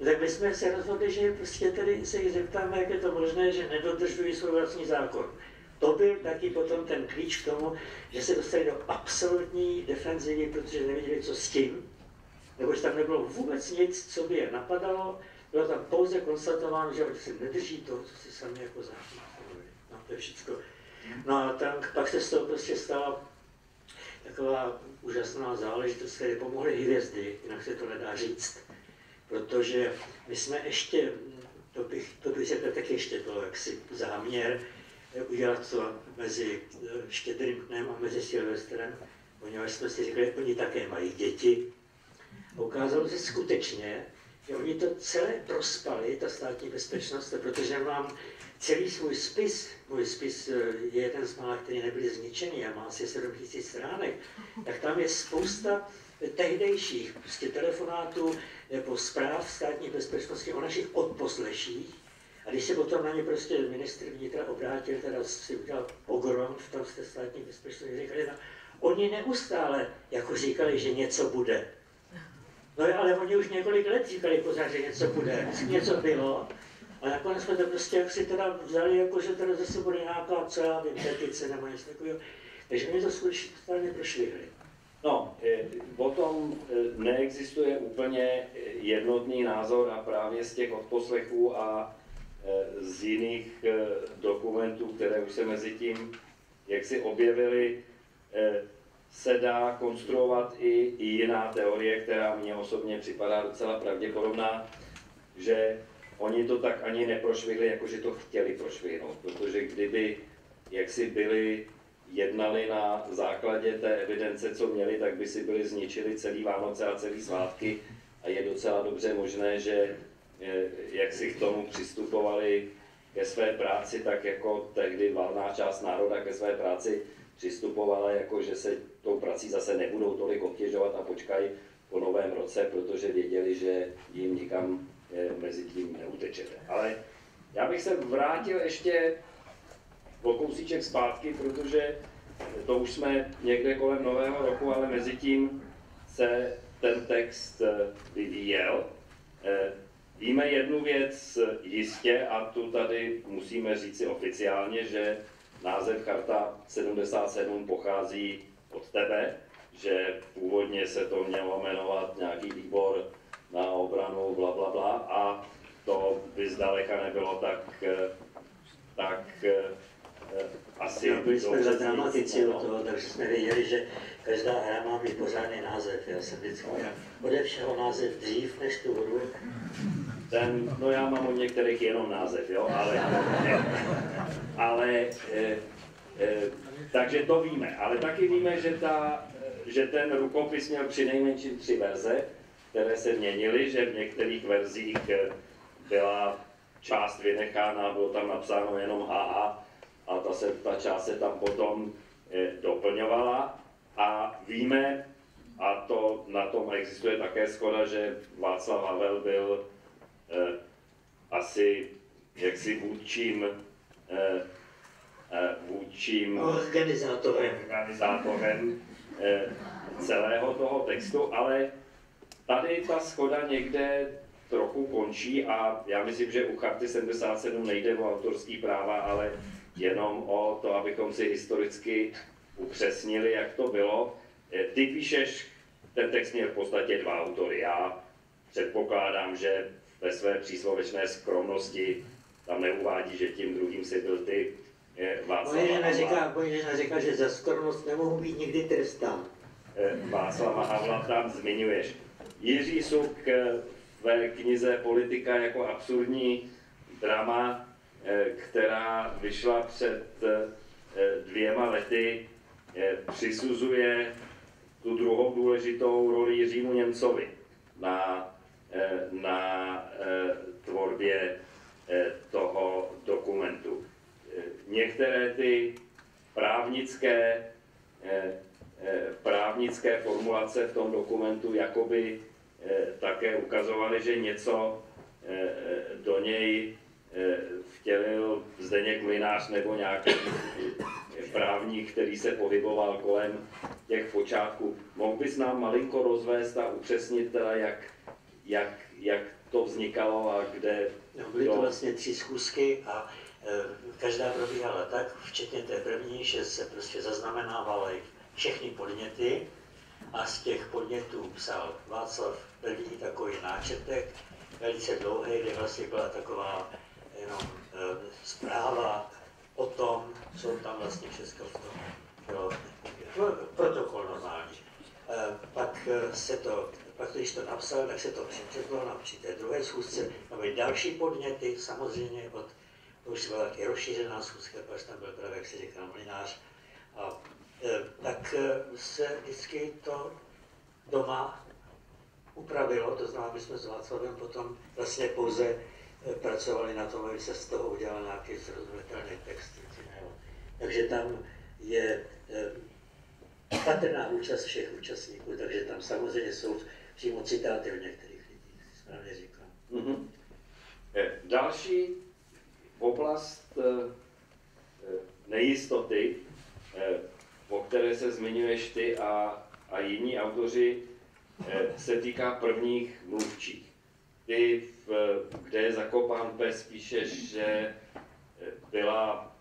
Speaker 2: Tak my jsme se rozhodli, že prostě tedy se jich zeptáme, jak je to možné, že nedodržují svůj vlastní zákon. To byl taky potom ten klíč k tomu, že se dostali do absolutní defenzivy, protože nevěděli, co s tím, nebož tam nebylo vůbec nic, co by je napadalo, bylo tam pouze konstatováno, že se nedrží toho, co si sami jako zákon No, to je všechno. No a tam, pak se z toho prostě stala taková úžasná záležitost, které pomohly hvězdy, jinak se to nedá říct. Protože my jsme ještě, to bych, to bych řekl tak ještě to jaksi záměr, udělat to mezi štědrým dnem a mezi Silvestrem, poněvadž jsme si řekli, oni také mají děti. Ukázalo se skutečně, že oni to celé prospali, ta státní bezpečnost, protože mám celý svůj spis, můj spis eh, je jeden z mála, který nebyl zničený a má asi 7000 stránek, tak tam je spousta tehdejších prostě telefonátů nebo zpráv státní bezpečnosti o našich odposleších. A když se potom na ně prostě ministr vnitra obrátil, teda si udělal ogrom v tom státní bezpečnosti, říkali, no, oni neustále jako říkali, že něco bude. No ale oni už několik let říkali pořád, že něco bude, něco bylo. A nakonec jsme to prostě jak si teda vzali, jako že teda zase bude nějaká, vím, petice nebo něco takového. Takže mi to skutečně prošvihli.
Speaker 1: No, e, o tom e, neexistuje úplně jednotný názor a právě z těch odposlechů a e, z jiných dokumentů, které už se mezi tím jak si objevily, se dá konstruovat i, i jiná teorie, která mně osobně připadá docela pravděpodobná, že oni to tak ani neprošvihli, jako že to chtěli prošvihnout, protože kdyby jaksi byli jednali na základě té evidence, co měli, tak by si byli zničili celý Vánoce a celý svátky. A je docela dobře možné, že eh, jak si k tomu přistupovali ke své práci, tak jako tehdy valná část národa ke své práci přistupovala, jako že se tou prací zase nebudou tolik obtěžovat a počkají po novém roce, protože věděli, že jim nikam eh, mezi tím neutečete. Ale já bych se vrátil ještě o kousíček zpátky, protože to už jsme někde kolem nového roku, ale mezi tím se ten text eh, vyvíjel. Eh, víme jednu věc jistě a tu tady musíme říci oficiálně, že název Charta 77 pochází od tebe, že původně se to mělo jmenovat nějaký výbor na obranu, bla, bla, bla, a to by zdaleka nebylo tak, eh, tak Eh, asi
Speaker 2: no, byli jsme za dramatici od toho, takže jsme věděli, že každá hra má mít pořádný název. Já jsem vždycky měl ode všeho název dřív než tu hru.
Speaker 1: Ten, no já mám od některých jenom název, jo, ale, ale e, e, takže to víme. Ale taky víme, že, ta, že ten rukopis měl při nejmenším tři verze, které se měnily, že v některých verzích byla část vynechána, bylo tam napsáno jenom AA, a ta, se, ta část se tam potom eh, doplňovala a víme, a to na tom existuje také skoda, že Václav Havel byl eh, asi jaksi vůdčím, eh, eh, vůdčím
Speaker 2: organizátorem,
Speaker 1: organizátorem eh, celého toho textu, ale tady ta schoda někde trochu končí a já myslím, že u Charty 77 nejde o autorský práva, ale jenom o to, abychom si historicky upřesnili, jak to bylo. Eh, ty píšeš, ten text měl v podstatě dva autory. Já předpokládám, že ve své příslovečné skromnosti tam neuvádí, že tím druhým si byl ty eh,
Speaker 2: Havla. Říká, říká, že za skromnost nemohu být nikdy trestán.
Speaker 1: Eh, Václava Havla tam zmiňuješ. Jiří Suk ve knize Politika jako absurdní drama Eh, která vyšla před eh, dvěma lety, eh, přisuzuje tu druhou důležitou roli Jiřímu Němcovi na, na tvorbě toho dokumentu. Některé ty právnické, právnické formulace v tom dokumentu jakoby také ukazovaly, že něco do něj vtělil Zdeněk Mlinář nebo nějaký právník, který se pohyboval kolem těch počátků. Mohl bys nám malinko rozvést a upřesnit teda, jak, jak, jak to vznikalo a kde...
Speaker 2: No, byly to vlastně tři schůzky a každá probíhala tak, včetně té první, že se prostě zaznamenávaly všechny podněty a z těch podnětů psal Václav první takový náčetek, velice dlouhý, kde vlastně byla taková jenom e, zpráva o tom, co tam vlastně všechno v tom bylo. Protokol normální. E, pak se to, pak když to napsal, tak se to přečetlo na té druhé schůzce. Tam další podněty, samozřejmě od, to už byla taky rozšířená schůzka, pak tam byl právě, jak se říká, mlinář. A e, tak e, se vždycky to doma upravilo, to znamená, my jsme s Václavem potom vlastně pouze eh, pracovali na tom, aby se z toho udělal nějaký zrozumitelný text. Takže tam je eh, patrná účast všech účastníků, takže tam samozřejmě jsou přímo citáty od některých lidí, správně říkám. Mm-hmm.
Speaker 1: Další oblast nejistoty, o které se zmiňuješ ty a, a jiní autoři, se týká prvních mluvčích. Ty, v, kde je zakopán pes, píšeš, že byla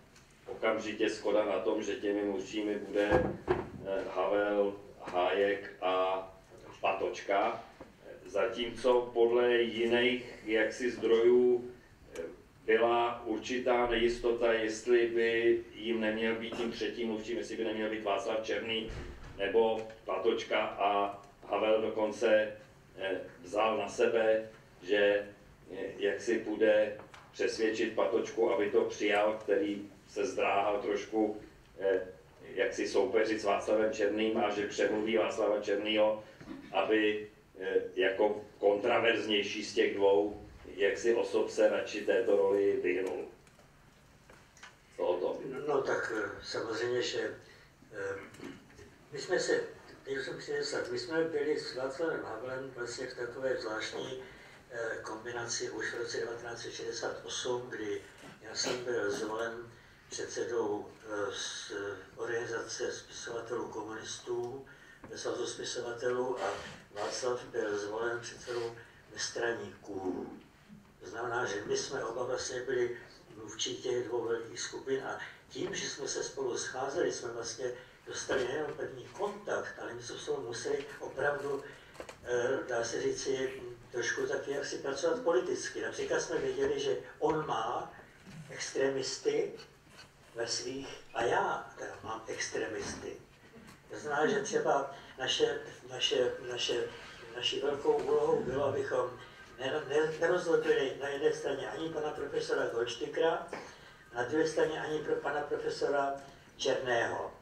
Speaker 1: okamžitě skoda na tom, že těmi mluvčími bude Havel, Hájek a Patočka, zatímco podle jiných jaksi zdrojů byla určitá nejistota, jestli by jim neměl být tím třetím mluvčím, jestli by neměl být Václav Černý nebo Patočka a Havel dokonce eh, vzal na sebe, že eh, jak si bude přesvědčit Patočku, aby to přijal, který se zdráhal trošku eh, jak si soupeřit s Václavem Černým a že přemluví Václava Černýho, aby jako kontraverznější z těch dvou jak si osob se radši této roli vyhnul? Co o tom?
Speaker 2: No, no tak samozřejmě, že my jsme se teď jsem myslet, my jsme byli s Václavem Havlem vlastně v takové zvláštní eh, kombinaci už v roce 1968, kdy já jsem byl zvolen předsedou eh, z organizace spisovatelů komunistů, svazu spisovatelů a Václav byl zvolen předsedou nestraníků. To znamená, že my jsme oba vlastně byli mluvčí těch dvou velkých skupin a tím, že jsme se spolu scházeli, jsme vlastně dostali nejenom první kontakt, ale my jsme se museli opravdu, eh, dá se říci, trošku taky jak si pracovat politicky. Například jsme věděli, že on má extremisty ve svých, a já teda mám extremisty. To znamená, že třeba naše, naše, naše, naší velkou úlohou bylo, abychom nerozhodli na jedné straně ani pana profesora Goldštikra, na druhé straně ani pro pana profesora Černého.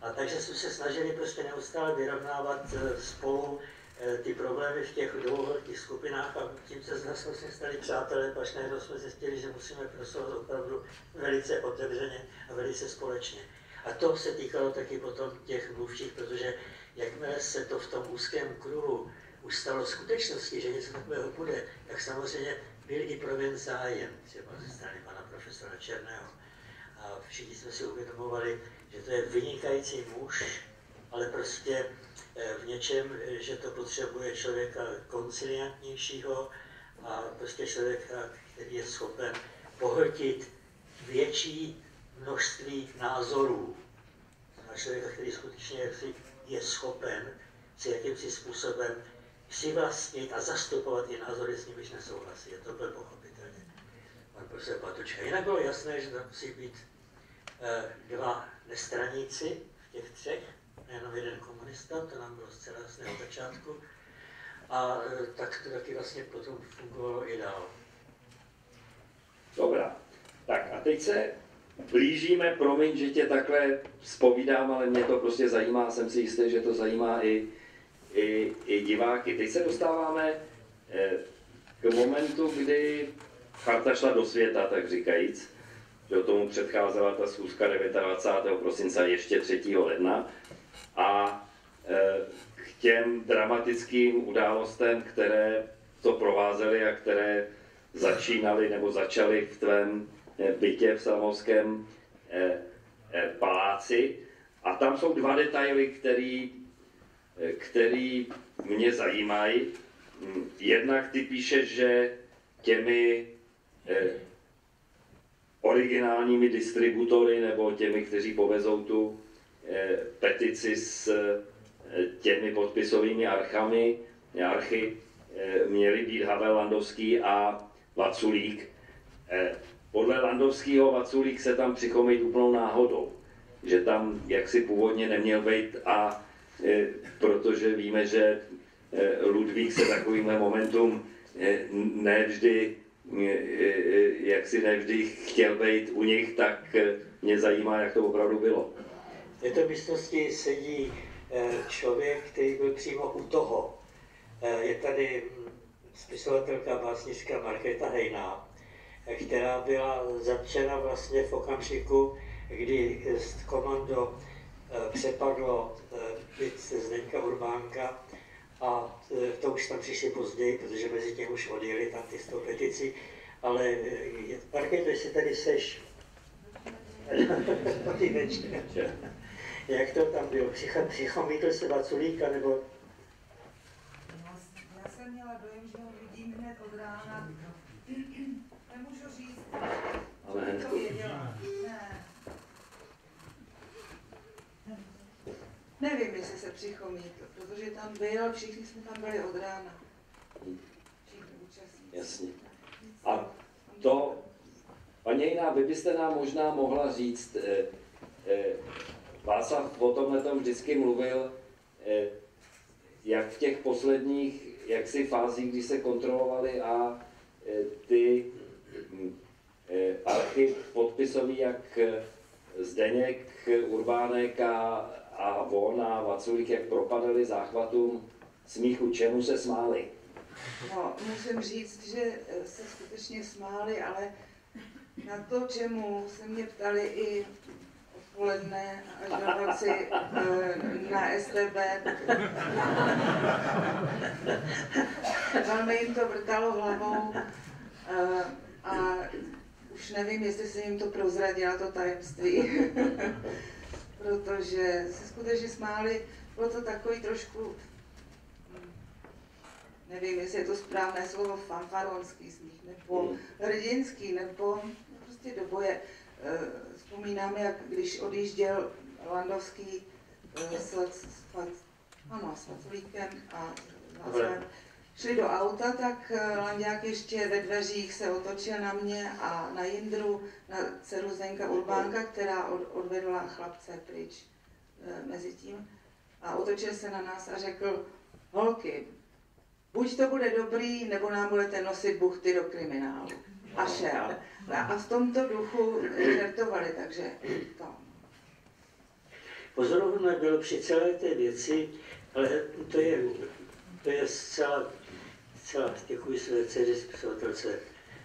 Speaker 2: A takže jsme se snažili prostě neustále vyrovnávat eh, spolu eh, ty problémy v těch dvou velkých skupinách a tím se z nás vlastně stali přátelé, až najednou jsme zjistili, že musíme prosovat opravdu velice otevřeně a velice společně. A to se týkalo taky potom těch mluvčích, protože jakmile se to v tom úzkém kruhu ustalo skutečnosti, že něco takového bude, tak samozřejmě byl i prověn zájem, třeba ze strany pana profesora Černého. A všichni jsme si uvědomovali, že to je vynikající muž, ale prostě eh, v něčem, eh, že to potřebuje člověka konciliantnějšího a prostě člověka, který je schopen pohltit větší množství názorů. A člověka, který skutečně je schopen si jakýmsi způsobem přivlastnit a zastupovat i názory, s nimiž nesouhlasí. To byl pochopitelně pan profesor Patočka. Jinak bylo jasné, že tam musí být eh, dva nestraníci v těch třech, nejenom jeden komunista, to nám bylo zcela jasné od začátku. A e, tak to taky vlastně potom fungovalo i dál.
Speaker 1: Dobrá. Tak a teď se blížíme, promiň, že tě takhle spovídám, ale mě to prostě zajímá, jsem si jistý, že to zajímá i, i, i diváky. Teď se dostáváme e, k momentu, kdy charta šla do světa, tak říkajíc že tomu předcházela ta schůzka 29. prosince ještě 3. ledna. A e, k těm dramatickým událostem, které to provázely a které začínaly nebo začaly v tvém e, bytě v Salmovském e, paláci. A tam jsou dva detaily, který, který mě zajímají. Jednak ty píšeš, že těmi originálními distributory nebo těmi, kteří povezou tu eh, petici s eh, těmi podpisovými archami, archy, eh, měli být Havel Landovský a Vaculík. Podle Landovského Vaculík se tam přichomit úplnou náhodou, že tam jaksi původně neměl být a protože víme, že Ludvík se takovýmhle momentum nevždy jak si nevždy chtěl být u nich, tak eh, mě zajímá, jak to opravdu bylo.
Speaker 2: V této místnosti sedí eh, člověk, který byl přímo u toho. je tady spisovatelka básnická Markéta Hejná, která byla zatčena vlastně v okamžiku, kdy komando přepadlo byt Zdeňka Urbánka a to už tam přišli později, protože mezi tím už odjeli tam ty s tou petici, ale Markéto, jestli tady seš, Jak to tam bylo? Přichomítl se Vaculíka nebo
Speaker 3: měla dojem, že ho vidím hned od rána. Nemůžu říct,
Speaker 1: Ale hned
Speaker 3: to věděla. Ne. Nevím, jestli se přichomítl, protože tam byl, všichni jsme tam byli od rána. Všichni účastníci.
Speaker 4: Jasně. A to, paní Jiná, vy byste nám možná mohla říct, eh, eh, Václav o tomhle tom vždycky mluvil, eh, jak v těch posledních jaksi fází, kdy se kontrolovaly a e, ty hm, e, archy podpisový, jak e, Zdeněk, Urbánek a, a Von a Vaculík, jak propadali záchvatům smíchu, čemu se smáli?
Speaker 3: No, musím říct, že se skutečně smáli, ale na to, čemu se mě ptali i odpoledne až noci eh, na STB. Velmi jim to vrtalo hlavou eh, a už nevím, jestli se jim to prozradila, to tajemství, protože se skutečně smáli, bylo to takový trošku, nevím, jestli je to správné slovo, fanfaronský smích, nebo hmm. hrdinský, nebo prostě do boje. Eh, vzpomínám, jak když odjížděl Landovský eh, s, s, ano, s Vaculíkem a Václavem, šli do auta, tak eh, Landák ještě ve dveřích se otočil na mě a na Jindru, na dceru Zdenka Urbánka, která od, odvedla chlapce pryč mezi tím. A otočil se na nás a řekl, holky, buď to bude dobrý, nebo nám budete nosit buchty do kriminálu. A šel. A v tomto duchu žertovali, takže to.
Speaker 2: Pozorovné bylo při celé té věci, ale to je, to je zcela, zcela děkuji své dceři spisovatelce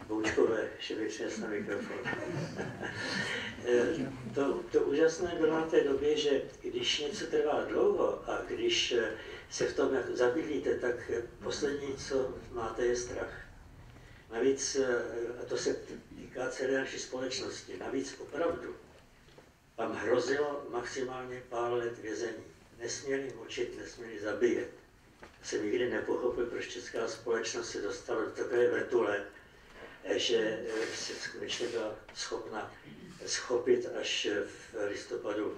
Speaker 2: Boučkové, že mi na mikrofon. to, to úžasné bylo na té době, že když něco trvá dlouho a když se v tom zabydlíte, tak poslední, co máte, je strach. Navíc, a to se týká celé naší společnosti. Navíc opravdu vám hrozilo maximálně pár let vězení. Nesměli močit, nesměli zabíjet. Jsem nikdy nepochopil, proč česká společnost se dostala do takové vrtule, že se skutečně byla schopna schopit až v listopadu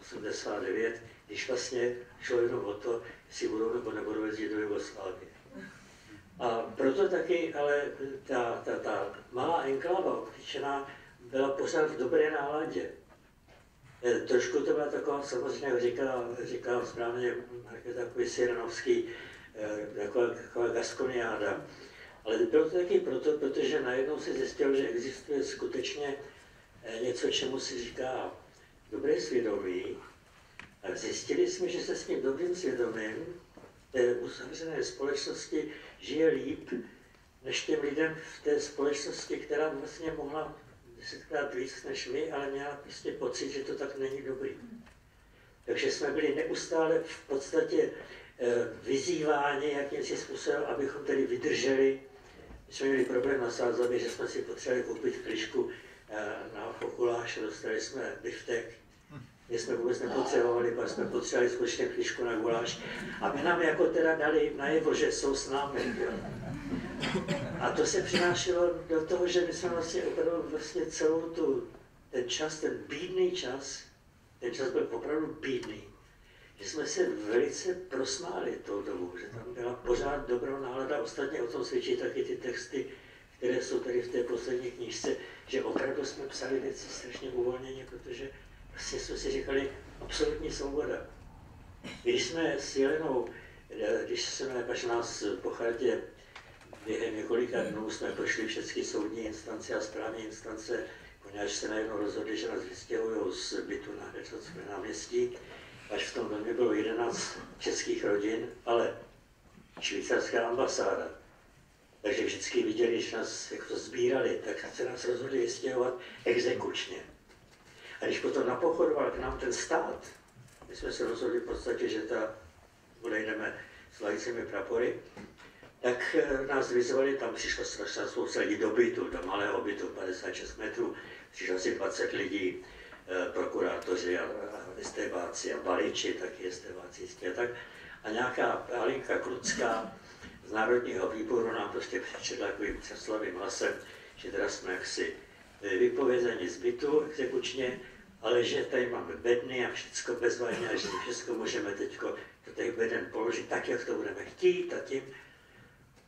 Speaker 2: 89, když vlastně šlo jenom o to, jestli budou nebo nebudou jezdit do Jugoslávie. A proto taky ale ta, ta, ta malá enkláva obklíčená byla pořád v dobré náladě. E, trošku to byla taková, samozřejmě, jak říkala, říkala správně takový Siranovský, e, taková, taková gaskoniáda. Ale bylo to taky proto, protože najednou se zjistilo, že existuje skutečně e, něco, čemu se říká dobré svědomí. A zjistili jsme, že se s tím dobrým svědomím té uzavřené společnosti žije líp, než těm lidem v té společnosti, která vlastně mohla desetkrát víc než my, ale měla prostě pocit, že to tak není dobrý. Takže jsme byli neustále v podstatě eh, vyzýváni jakýmsi způsobem, abychom tedy vydrželi. My jsme měli problém na Sázavě, že jsme si potřebovali koupit klišku eh, na okuláš, dostali jsme biftek, my jsme vůbec nepotřebovali, pak jsme potřebovali skutečně klišku na guláš. A my nám jako teda dali najevo, že jsou s námi. Jo. A to se přinášelo do toho, že my jsme vlastně opravdu vlastně celou tu, ten čas, ten bídný čas, ten čas byl opravdu bídný, že jsme se velice prosmáli tou dobu, že tam byla pořád dobrá nálada. Ostatně o tom svědčí taky ty texty, které jsou tady v té poslední knížce, že opravdu jsme psali věci strašně uvolněně, protože vlastně jsme si říkali, absolutní svoboda. Když jsme s Jelenou, eh, když jsme až nás po chatě během několika dnů jsme prošli všechny soudní instance a správní instance, poněvadž se najednou rozhodli, že nás vystěhují z bytu na Hřecocké náměstí, až v tom velmi bylo 11 českých rodin, ale švýcarská ambasáda. Takže vždycky viděli, když nás jako sbírali, tak se nás rozhodli vystěhovat exekučně. A když potom napochodoval k nám ten stát, my jsme se rozhodli v podstatě, že ta odejdeme s vlajcemi prapory, tak eh, nás vyzvali, tam přišla strašná spousta lidí do bytu, do malého bytu, 56 metrů, přišlo asi 20 lidí, eh, prokurátoři a, a a baliči, taky estebáci a tak. A nějaká Alinka Klucká z Národního výboru nám prostě přečetla takovým přeslovým hlasem, že teda jsme jaksi eh, vypovězeni z bytu exekučně, ale že tady máme bedny a všechno bezvadně a že všechno můžeme teď do těch beden položit tak, jak to budeme chtít a tím.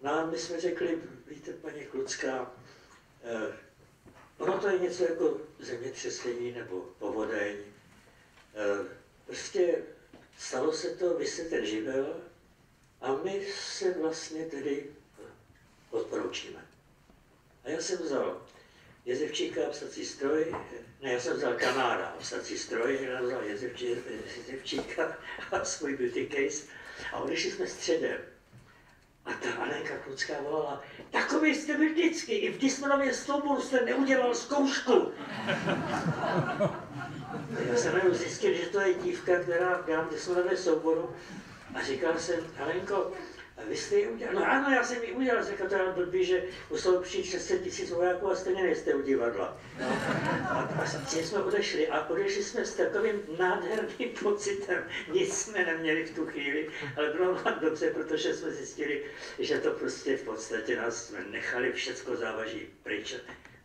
Speaker 2: No a my jsme řekli, víte, paní Klucká, eh, ono to je něco jako zemětřesení nebo povodeň. Eh, prostě stalo se to, vy jste ten živel a my se vlastně tedy odporoučíme. A já jsem vzal Jezevčíka psací stroj, ne, já jsem vzal kanára psací stroj, já vzal Jezevčíka a svůj beauty case a odešli jsme středem. A ta Alenka Klucká volala, takový jste byl vždycky, i v Dismanově souboru jste neudělal zkoušku. Já jsem jenom zjistil, že to je dívka, která dělá v Dismanově souboru a říkal jsem, Alenko, a vy jste ji udělal? No ano, já jsem ji udělal, řekl to blbý, že muselo přijít 600 tisíc vojáků a stejně nejste u divadla. No. A, a jsme odešli a odešli jsme s takovým nádherným pocitem. Nic jsme neměli v tu chvíli, ale bylo nám dobře, protože jsme zjistili, že to prostě v podstatě nás jsme nechali všechno závaží pryč.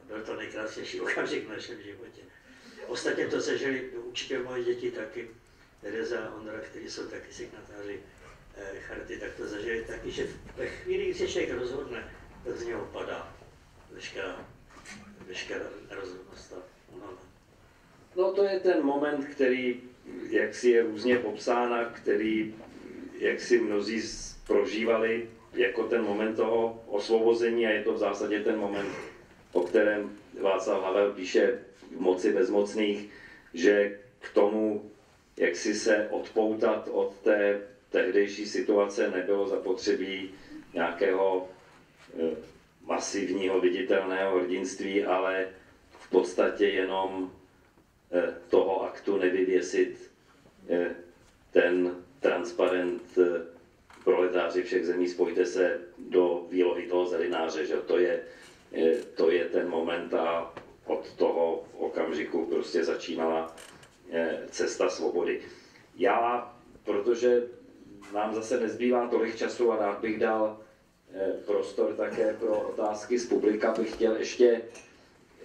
Speaker 2: A byl to nejkrásnější okamžik v našem životě. Ostatně to zažili určitě moje děti taky. Tereza a Ondra, kteří jsou taky signatáři Eh, charty, tak to zažili taky, že ve chvíli, kdy se člověk rozhodne, tak z něho padá veškerá, veškerá rozhodnost
Speaker 1: no. no to je ten moment, který jak si je různě popsána, který jak si mnozí prožívali jako ten moment toho osvobození a je to v zásadě ten moment, o kterém Václav Havel píše v moci bezmocných, že k tomu, jak si se odpoutat od té tehdejší situace nebylo zapotřebí nějakého eh, masivního viditelného hrdinství, ale v podstatě jenom eh, toho aktu nevyvěsit eh, ten transparent proletáři všech zemí, spojte se do výlohy toho zelináře, že to je, to je ten moment a od toho okamžiku prostě začínala cesta svobody. Já, protože nám zase nezbývá tolik času a rád bych dal eh, prostor také pro otázky z publika. Bych chtěl ještě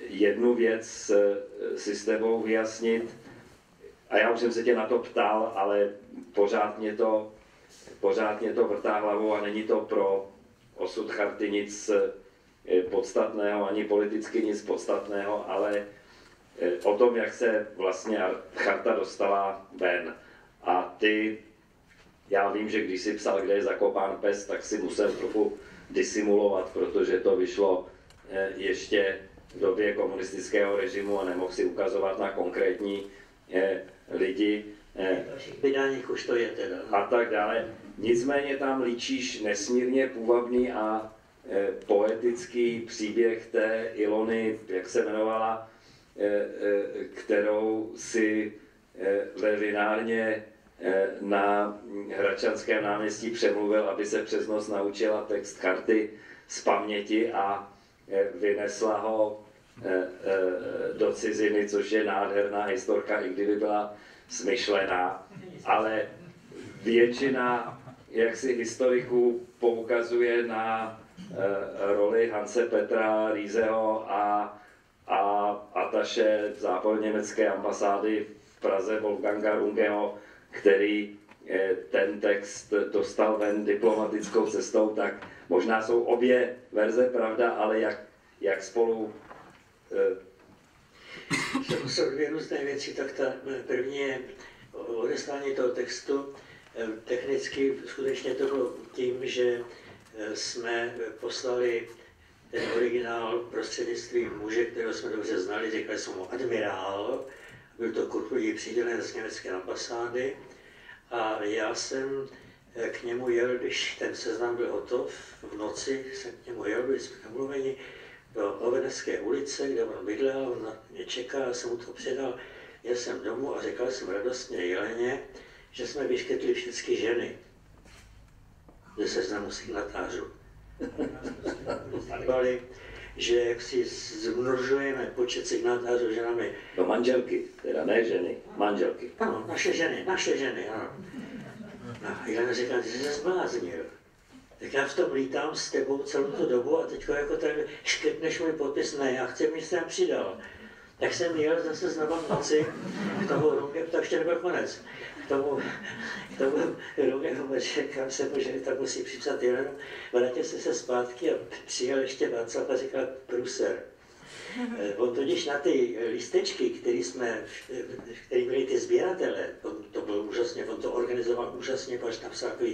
Speaker 1: jednu věc eh, si s tebou vyjasnit. A já už jsem se tě na to ptal, ale pořád mě to, pořád mě to vrtá hlavou a není to pro osud charty nic eh, podstatného, ani politicky nic podstatného, ale o tom, jak se vlastně charta dostala ven. A ty já vím, že když si psal, kde je zakopán pes, tak si musel trochu disimulovat, protože to vyšlo eh, ještě v době komunistického režimu a nemohl si ukazovat na konkrétní eh, lidi.
Speaker 2: Eh, vydáních už to je teda.
Speaker 1: A tak dále. Nicméně tam líčíš nesmírně půvabný a poetický příběh té Ilony, jak se jmenovala, kterou si ve vinárně na Hračanském náměstí přemluvil, aby se přes noc naučila text karty z paměti a eh, vynesla ho eh, do ciziny, což je nádherná historka, i kdyby byla smyšlená. Ale většina jaksi historiků poukazuje na roli Hanse Petra Rieseho a, a ataše západněmecké ambasády v Praze Wolfganga Rungeho, který eh, ten text dostal ven diplomatickou cestou, tak možná jsou obě verze pravda, ale jak, jak spolu...
Speaker 2: To jsou dvě různé věci, tak ta první je odeslání toho textu. Eh, technicky skutečně to bylo tím, že eh, jsme poslali ten originál prostřednictvím muže, kterého jsme dobře znali, říkali jsme mu admirál, byl to Kurkulí přidělen z německé ambasády a já jsem k němu jel, když ten seznam byl hotov, v noci jsem k němu jel, byli jsme domluveni do Ovenecké ulice, kde on bydlel, on na mě čekal, já jsem mu to předal, jel jsem domů a říkal jsem radostně Jeleně, že jsme vyšketli všechny ženy ze seznamu signatářů. že jak si zmnožujeme počet signatářů ženami.
Speaker 4: No manželky, teda ne ženy, manželky.
Speaker 2: Ano, naše ženy, naše ženy, ano. No, Jelena říká, ty jsi se zbláznil. Tak já v tom lítám s tebou celou tu dobu a teď jako tak škrtneš můj podpis, ne, já chci, abys tam přidal. Tak jsem jel zase znova v noci k tomu Runge, to ještě nebyl konec, k tomu, k tomu Rungeho říkám se, že tak musí připsat Jelenu, vrátil se se zpátky a přijel ještě Václav a říkal Pruser. Eh, on totiž na ty lístečky, které jsme, které byly ty sběratele, to bylo úžasně, on to organizoval úžasně, protože tam jsou takové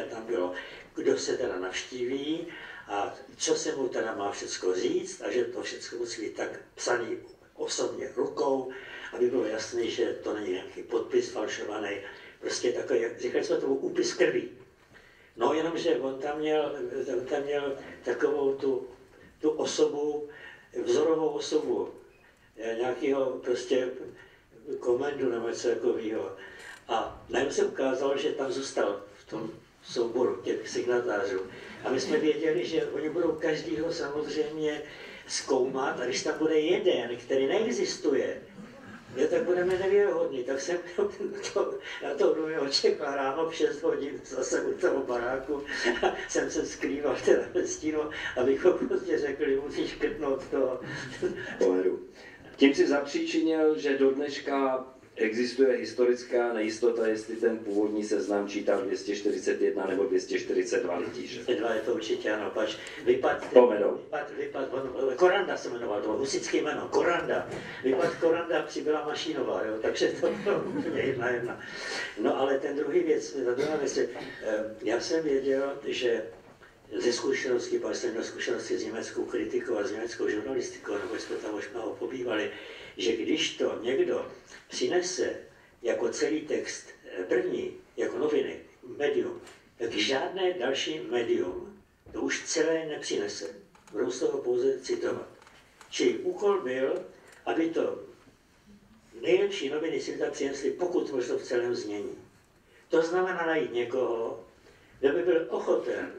Speaker 2: a tam bylo, kdo se teda navštíví a co se mu teda má všechno říct a že to všechno musí být tak psaný osobně rukou, aby bylo jasné, že to není nějaký podpis falšovaný, prostě takový, říkali jsme tomu úpis krví. No jenomže on tam měl, on tam měl takovou tu, tu osobu, vzorovou osobu nějakého prostě komendu nebo něco takového. A najednou se ukázalo, že tam zůstal v tom souboru těch signatářů. A my jsme věděli, že oni budou každýho samozřejmě zkoumat a když tam bude jeden, který neexistuje, je, tak budeme nevěrohodní. Tak jsem to, já to Rumio čekal ráno v 6 hodin zase u toho baráku a jsem se skrýval teda ve stínu, abychom prostě řekli, musíš krtnout toho.
Speaker 4: Tím si zapříčinil, že do dneška existuje historická nejistota, jestli ten původní seznam čítal 241 nebo 242 lidí. Že?
Speaker 2: Dva je to určitě ano, pač vypad, vypad, vypad, on, Koranda se jmenoval, to husické jméno, Koranda. Vypad Koranda přibyla Mašinová, jo, takže to bylo úplně jedna jedna. No ale ten druhý věc, ta druhá věc, eh, já jsem věděl, že ze zkušenosti, protože jsem měl zkušenosti s německou kritikou a s německou žurnalistikou, nebo jsme tam už mnoho pobývali, že když to někdo přinese jako celý text eh, první, jako noviny, medium, tak žádné další medium to už celé nepřinese. Budou z toho pouze citovat. Čili úkol byl, aby to nejlepší noviny světa přinesly pokud možno v celém znění. To znamená najít někoho, kdo by byl ochoten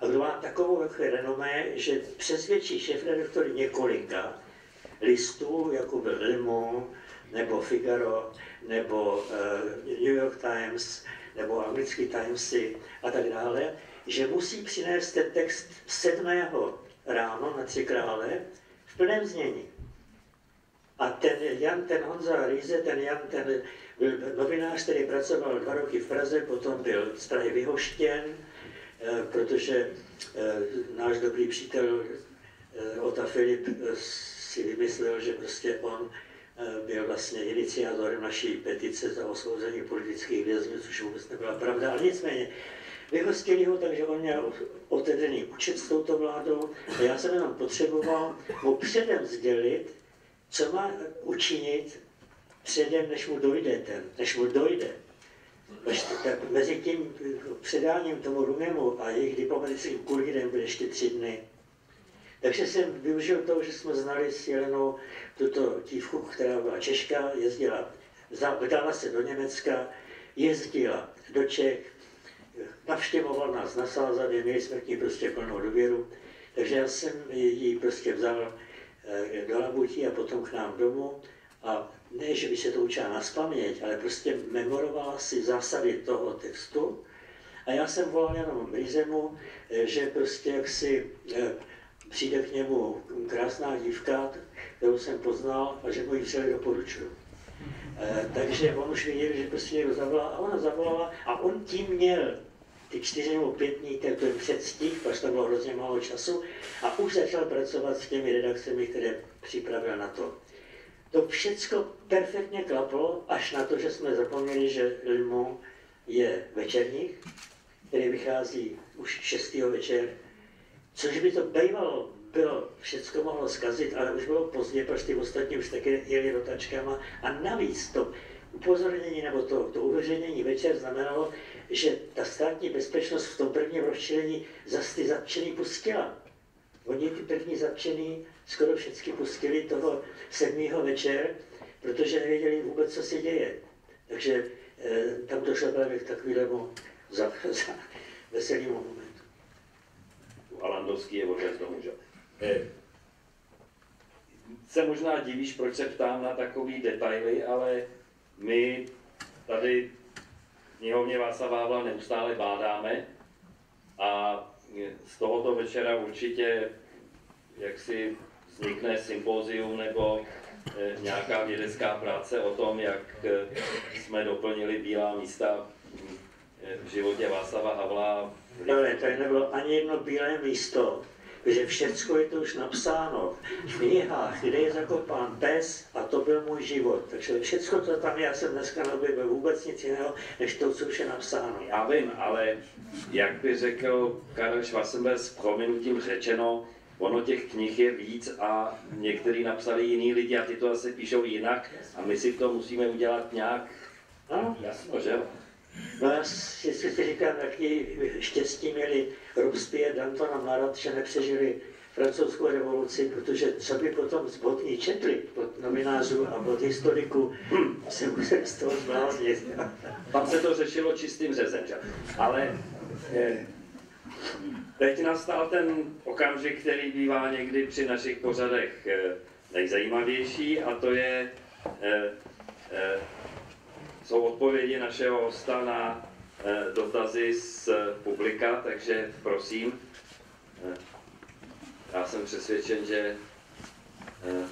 Speaker 2: a kdo má takovou renomé, že přesvědčí šéf-redaktory několika listů, jako byl Le Monde, nebo Figaro, nebo uh, New York Times, nebo anglický Timesy a tak dále, že musí přinést ten text 7. ráno na tři krále v plném znění. A ten Jan, ten Honza Rize, ten Jan, ten byl novinář, který pracoval dva roky v Praze, potom byl z Prahy vyhoštěn, eh, protože eh, náš dobrý přítel Ota Filip si vymyslel, že prostě on Eh, byl vlastně iniciátorem naší petice za osvobození politických vězňů, což vůbec nebyla pravda, ale nicméně vyhostili ho, takže on měl otevřený účet s touto vládou a já jsem jenom potřeboval mu předem sdělit, co má učinit předem, než mu dojde ten, než mu dojde. Tak mezi tím předáním tomu Rumemu a jejich diplomatickým kurírem byly ještě tři dny. Takže jsem využil toho, že jsme znali s Jelenou tuto dívku, která byla Češka, jezdila, vdala se do Německa, jezdila do Čech, navštěvoval nás na Sázavě, měli jsme k ní prostě plnou důvěru, takže já jsem ji prostě vzal eh, do Labutí a potom k nám domů. A ne, že by se to učila na spaměť, ale prostě memorovala si zásady toho textu. A já jsem volal jenom Brizemu, eh, že prostě jak si eh, přijde k němu krásná dívka, kterou jsem poznal a že mu ji vřele doporučuju. E, takže on už viděl, že prostě někdo zavolal a ona zavolala a on tím měl ty čtyři nebo pět dní, to je předstih, protože to bylo hrozně málo času a už začal pracovat s těmi redakcemi, které připravil na to. To všecko perfektně klaplo, až na to, že jsme zapomněli, že Limo je večerník, který vychází už 6. večer Což by to bývalo, bylo, všecko mohlo zkazit, ale už bylo pozdě, protože ty ostatní už taky jeli rotačkama a navíc to upozornění nebo to, to uveřejnění večer znamenalo, že ta státní bezpečnost v tom prvním rozčilení zase ty zatčený pustila. Oni ty první zatčený skoro všechny pustili toho sedmého večer, protože nevěděli vůbec, co se děje. Takže eh, tam došlo právě k takovému za, za veselému momentu.
Speaker 1: Alandovský je odvez do muže. Eh, se možná divíš, proč se ptám na takové detaily, ale my tady v knihovně Václava Havla neustále bádáme a z tohoto večera určitě jaksi vznikne sympózium nebo eh, nějaká vědecká práce o tom, jak eh, jsme doplnili bílá místa v životě Václava Havla.
Speaker 2: Ale tady nebylo ani jedno bílé místo, že všecko je to už napsáno v knihách, kde je zakopán pes a to byl můj život. Takže všecko to tam já jsem dneska neobjevil vůbec nic jiného, než to, co už je napsáno.
Speaker 1: Já vím, ale jak by řekl Karel Schwarzenberg s prominutím řečeno, ono těch knih je víc a některý napsali jiný lidi a ty to zase píšou jinak a my si to musíme udělat nějak,
Speaker 2: No,
Speaker 1: jasno, že jo?
Speaker 2: no já si, říkám, jaký štěstí měli Robespierre, Danton a Marat, že nepřežili francouzskou revoluci, protože co by potom zbotní četli od novinářů a od historiků, se museli z toho zbláznit.
Speaker 1: Tam se to řešilo čistým řezem, že? Ale eh, teď nastal ten okamžik, který bývá někdy při našich pořadech eh, nejzajímavější a to je, eh, jsou odpovědi našeho hosta na eh, dotazy z publika, takže prosím. Eh, já jsem přesvědčen, že eh,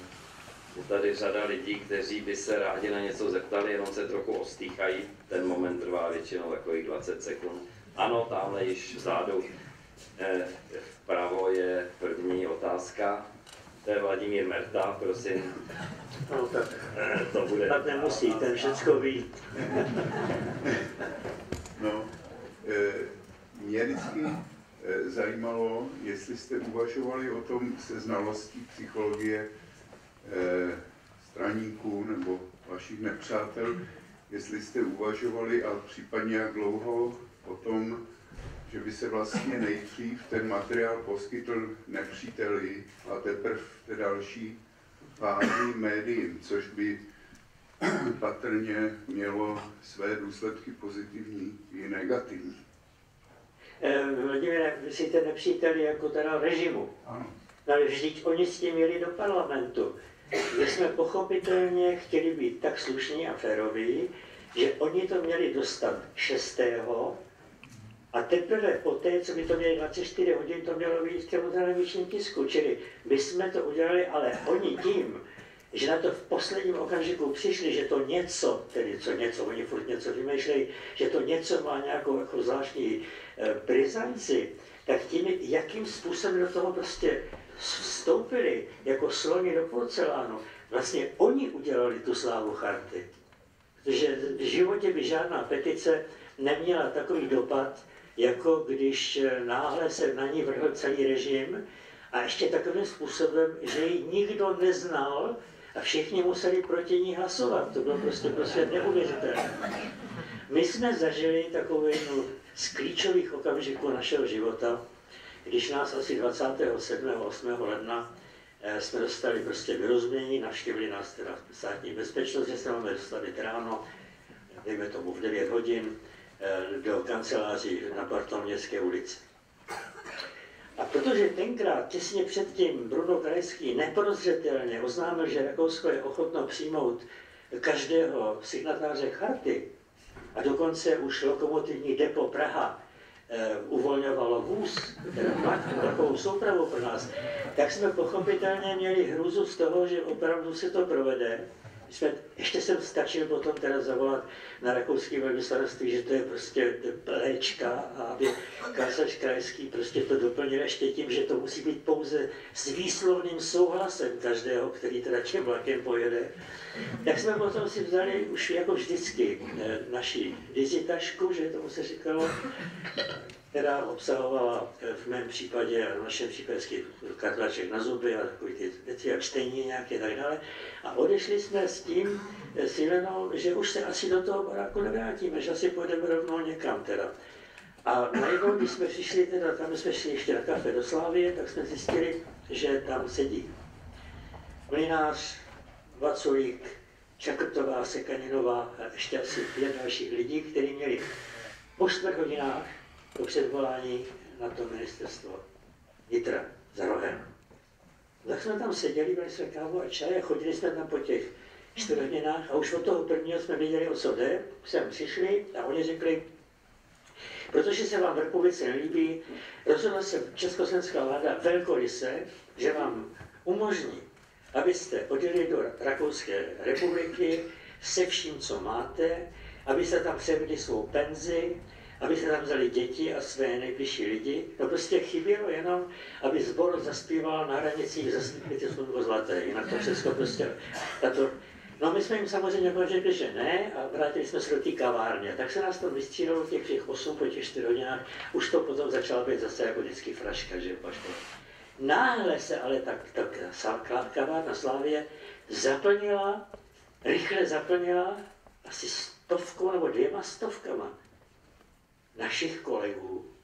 Speaker 1: je tady řada lidí, kteří by se rádi na něco zeptali, jenom se trochu ostýchají. Ten moment trvá většinou takových 20 sekund. Ano, tamhle již vzadu vpravo je první otázka. To je Vladimír Merta, prosím.
Speaker 2: No, tak,
Speaker 1: To bude.
Speaker 2: tak nemusí, ten všecko ví.
Speaker 5: No, eh, mě vždycky eh, zajímalo, jestli jste uvažovali o tom se znalostí psychologie eh, straníků nebo vašich nepřátel, jestli jste uvažovali a případně jak dlouho o tom, že by se vlastně nejdřív ten materiál poskytl nepříteli a teprve v té další fázi médiím, což by patrně mělo své důsledky pozitivní i negativní.
Speaker 2: Eh, Vladimíre, myslíte nepříteli jako teda režimu?
Speaker 5: Ano.
Speaker 2: No ale vždyť oni s tím měli do parlamentu. My jsme pochopitelně chtěli být tak slušní a féroví, že oni to měli dostat 6. a teprve poté, co by to měli 24 hodin, to mělo být v těm televizním tisku. Čili my jsme to udělali, ale oni tím, že na to v posledním okamžiku přišli, že to něco, tedy co něco, oni furt něco vymýšlejí, že to něco má nějakou jako zvláštní eh, brizanci, tak tím, jakým způsobem do toho prostě vstoupili jako sloni do porcelánu, vlastně oni udělali tu slávu charty. Protože v životě by žádná petice neměla takový dopad, jako když eh, náhle se na ní vrhl celý režim a ještě takovým způsobem, že ji nikdo neznal a všichni museli proti ní hlasovat. To bylo prostě prostě neuvěřitelné. My jsme zažili takovou jednu z klíčových okamžiků našeho života, když nás asi 27. 8. ledna eh, jsme dostali prostě vyrozumění, navštívili nás teda státní bezpečnost, že se máme dostavit ráno, dejme tomu v 9 hodin, do kanceláří na Bartolomějské ulici. A protože tenkrát, těsně předtím, Bruno Krajský neprozřetelně oznámil, že Rakousko je ochotno přijmout každého signatáře charty, a dokonce už lokomotivní depo Praha eh, uvolňovalo vůz, takovou soupravu pro nás, tak jsme pochopitelně měli hrůzu z toho, že opravdu se to provede. Jsme, ještě jsem stačil potom teda zavolat na rakouský velvyslanectví, že to je prostě léčka a aby kancléř krajský prostě to doplnil ještě tím, že to musí být pouze s výslovným souhlasem každého, který teda tím vlakem pojede. Tak jsme potom si vzali už jako vždycky eh, naši dizitašku, že tomu se říkalo, která obsahovala eh, v mém případě a v našem případě kartlaček na zuby a takový ty věci, jak čtení nějaké tak dále. A odešli jsme s tím, Silenou, že už se asi do toho baráku nevrátíme, že asi půjdeme rovnou někam teda. A najednou, když jsme přišli, teda tam jsme šli ještě na kafe do Slávie, tak jsme zjistili, že tam sedí Mlinář, Vaculík, Čakrtová, Sekaninová a ještě asi pět dalších lidí, kteří měli po čtvrt hodinách po předvolání na to ministerstvo vnitra za rohem. Tak jsme tam seděli, byli jsme kávu a čaj a chodili jsme tam po těch čtyř hodinách a už od toho prvního jsme věděli, o co jde. Sem přišli a oni řekli, protože se vám v republice nelíbí, rozhodla se československá vláda velkoryse, že vám umožní, abyste odjeli do Rakouské republiky se vším, co máte, abyste tam převedli svou penzi, aby se tam vzali děti a své nejbližší lidi. No prostě chybělo jenom, aby zbor zaspíval na hranicích zastupitelství slunko zlaté. Jinak to všechno prostě, tato, No my jsme jim samozřejmě řekli, že ne a vrátili jsme se do té kavárně. Tak se nás to vystřídalo těch všech 8 po těch 4 hodinách. Už to potom začalo být zase jako vždycky fraška, že paško. Náhle se ale tak, tak kavárna Slávě zaplnila, rychle zaplnila asi stovkou nebo dvěma stovkama našich kolegů,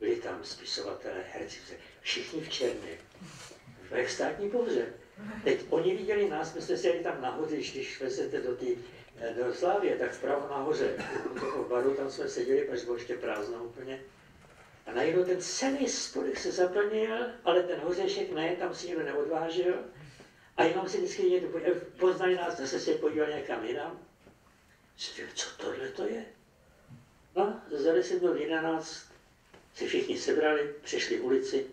Speaker 2: byli tam spisovatelé, herci, všichni v černé, v státní pohřeb. Teď oni viděli nás, my jsme se jeli tam nahoře, když vezete do, tý, do Slávě, tak vpravo nahoře, u toho baru, tam jsme seděli, až bylo ještě prázdno úplně. A najednou ten celý spodek se zaplnil, ale ten hořešek ne, tam si nikdo neodvážil. A jenom si vždycky někdo poznali nás, zase se podívali někam jinam. Co tohle to je? No, za 10 minut 11 se všichni sebrali, přišli ulici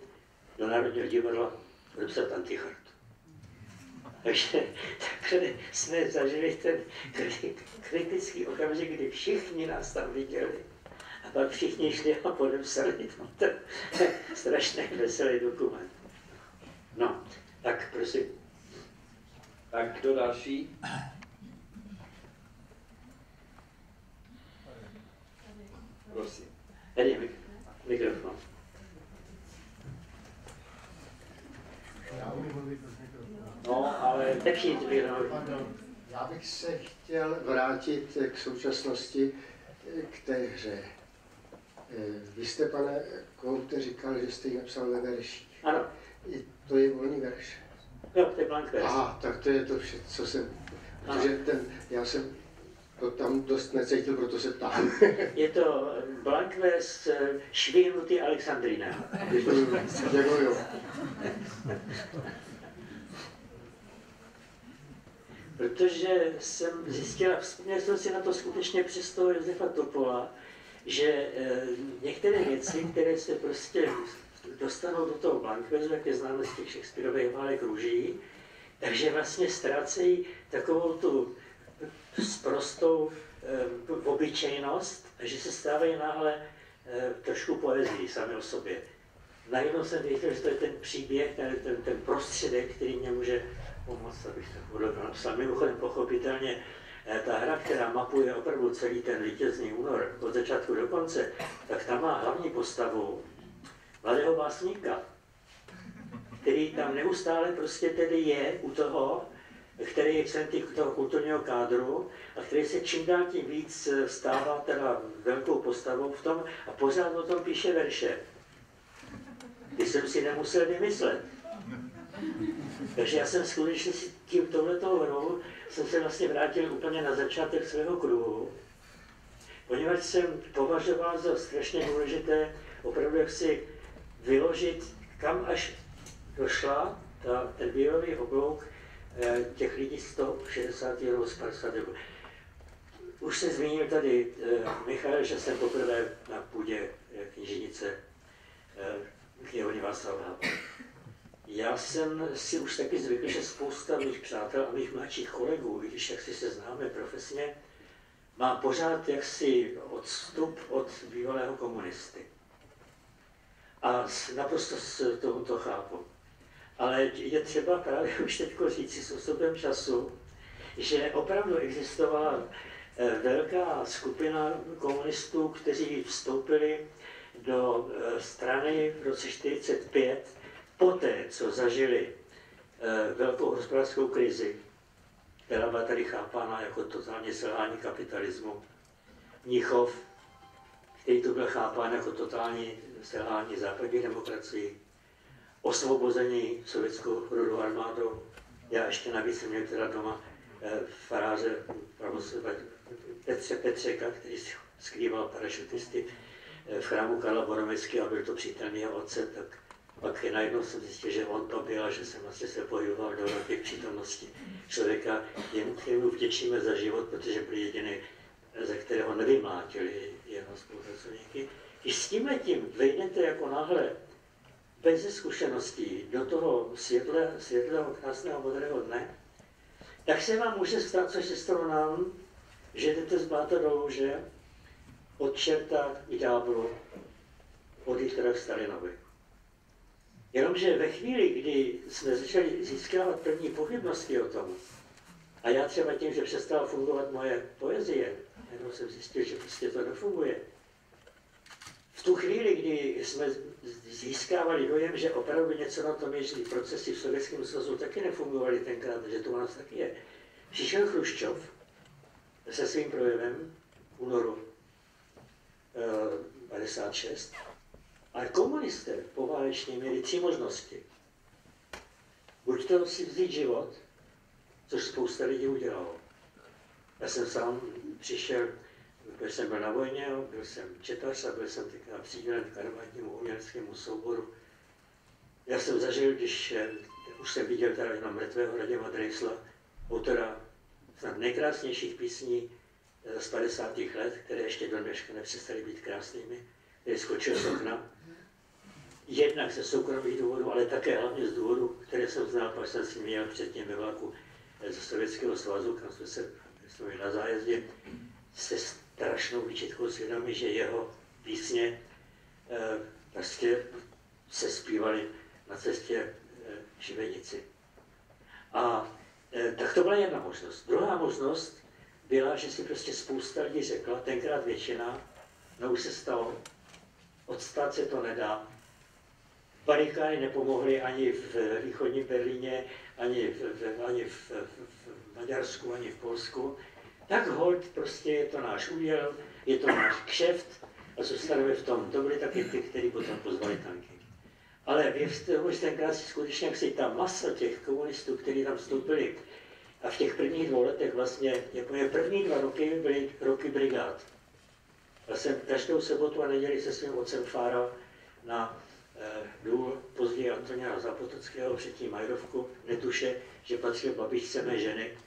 Speaker 2: do Národního divadla podepsat Antichartu. Takže takhle jsme zažili ten kritický okamžik, kdy všichni nás tam viděli. A pak všichni šli a podepsali tam ten strašný veselý dokument. No, tak prosím.
Speaker 4: Tak kdo další? Prosím.
Speaker 2: Tady mikrofon.
Speaker 4: No, ale
Speaker 2: lepší
Speaker 6: Já bych se chtěl vrátit k současnosti, k té hře. Vy jste, pane Koute, říkal, že jste ji napsal ve verších.
Speaker 2: Ano.
Speaker 6: To je volný verš.
Speaker 2: Jo, to je blank verš.
Speaker 6: Aha, tak to je to vše, co jsem... Protože ten, já jsem to tam dost necítil, proto se ptám.
Speaker 2: je to Blankves švihnutý Alexandrina.
Speaker 6: Děkuju.
Speaker 2: Protože jsem zjistil, vzpomněl jsem si na to skutečně přes toho Josefa Topola, že eh, některé věci, které se prostě dostanou do toho Blankvezu, jak je známe z těch Shakespeareových válek růží, takže vlastně ztrácejí takovou tu prostou e, obyčejnost, že se stávají náhle e, trošku poezii sami o sobě. Najednou jsem věděl, že to je ten příběh, ten, ten, ten prostředek, který mě může pomoct, abych to podobně napsal. Mimochodem pochopitelně e, ta hra, která mapuje opravdu celý ten vítězný únor od začátku do konce, tak tam má hlavní postavu mladého básníka, který tam neustále prostě tedy je u toho, který je člen toho kulturního kádru a který se čím dál tím víc eh, stává teda velkou postavou v tom a pořád o tom píše verše. Ty jsem si nemusel vymyslet. Takže já jsem skutečně si tím tohletou hrou jsem se vlastně vrátil úplně na začátek svého kruhu, poněvadž jsem považoval za strašně důležité opravdu jak si vyložit, kam až došla ta, ten bílový oblouk těch lidí 160 nebo 50 Už se zmínil tady eh, Michal, že jsem poprvé na půdě eh, knižnice knihovny Václava Já jsem si už taky zvykl, že spousta mých přátel a mých mladších kolegů, když jak si se známe profesně, má pořád jaksi odstup od bývalého komunisty. A naprosto to, to chápu. Ale je třeba právě už teď říct s osobem času, že opravdu existovala eh, velká skupina komunistů, kteří vstoupili do eh, strany v roce 1945 poté, co zažili eh, velkou hospodářskou krizi. která byla tady chápána jako totálně selhání kapitalismu. Mnichov, který to byl chápán jako totální selhání západní demokracii, osvobození sovětskou rodou armádou. Já ještě navíc jsem měl teda doma eh, faráře Petře Petřeka, který skrýval parašutisty eh, v chrámu Karla Boromecky a byl to přítel jeho otce, tak pak najednou jsem zjistil, že on to byl a že jsem vlastně se pohyboval do velké přítomnosti člověka, kterému vděčíme za život, protože byl jediný, ze kterého nevymlátili jeho spolupracovníky. Když s tím letím vejdete jako náhle bez zkušeností do toho světle, světlého, krásného, modrého dne, tak se vám může stát, co se stalo nám, že jdete z bláta do louže, od čerta k ďáblu, od Hitlera k Stalinovi. Jenomže ve chvíli, kdy jsme začali získávat první pochybnosti o tom, a já třeba tím, že přestala fungovat moje poezie, jenom jsem zjistil, že prostě to nefunguje. V tu chvíli, kdy jsme získávali dojem, že opravdu něco na tom ježí procesy v Sovětském svazu taky nefungovaly tenkrát, že to u nás taky je. Přišel Chruščov se svým projevem v únoru 56 eh, ale komunisté poválečně měli tři možnosti. Buď to si vzít život, což spousta lidí udělalo. Já jsem sám přišel, byl jsem byl na vojně, byl jsem četař a byl jsem teďka přidělen k armádnímu uměleckému souboru. Já jsem zažil, když eh, už jsem viděl teda jenom mrtvého Raděma Drejsla, autora snad nejkrásnějších písní eh, z 50. let, které ještě do dneška nepřestaly být krásnými, který skočil z okna jednak ze soukromých důvodů, ale také hlavně z důvodů, které jsem znal, pak jsem si měl předtím ve vlaku ze Sovětského svazu, kam jsme se na zájezdě, se strašnou výčitkou svědomí, že jeho písně eh, prostě se zpívaly na cestě eh, Šivenici. A eh, tak to byla jedna možnost. Druhá možnost byla, že si prostě spousta lidí řekla, tenkrát většina, no už se stalo, odstát se to nedá, Barikády nepomohly ani v východním Berlíně, ani v, ani v, v, v Maďarsku, ani v Polsku. Tak hold, prostě je to náš úděl, je to náš kšeft a zůstaneme v tom. To byly taky ty, kteří potom pozvali tanky. Ale věřte, už tenkrát si skutečně, jak si ta masa těch komunistů, kteří tam vstoupili, a v těch prvních dvou letech vlastně, jako je první dva roky byly roky brigád. Já jsem každou sobotu a neděli se svým otcem Fára na Eh, důl později Antonia Zapotockého, předtím Majdovku, netuše, že patřil babičce mé ženy.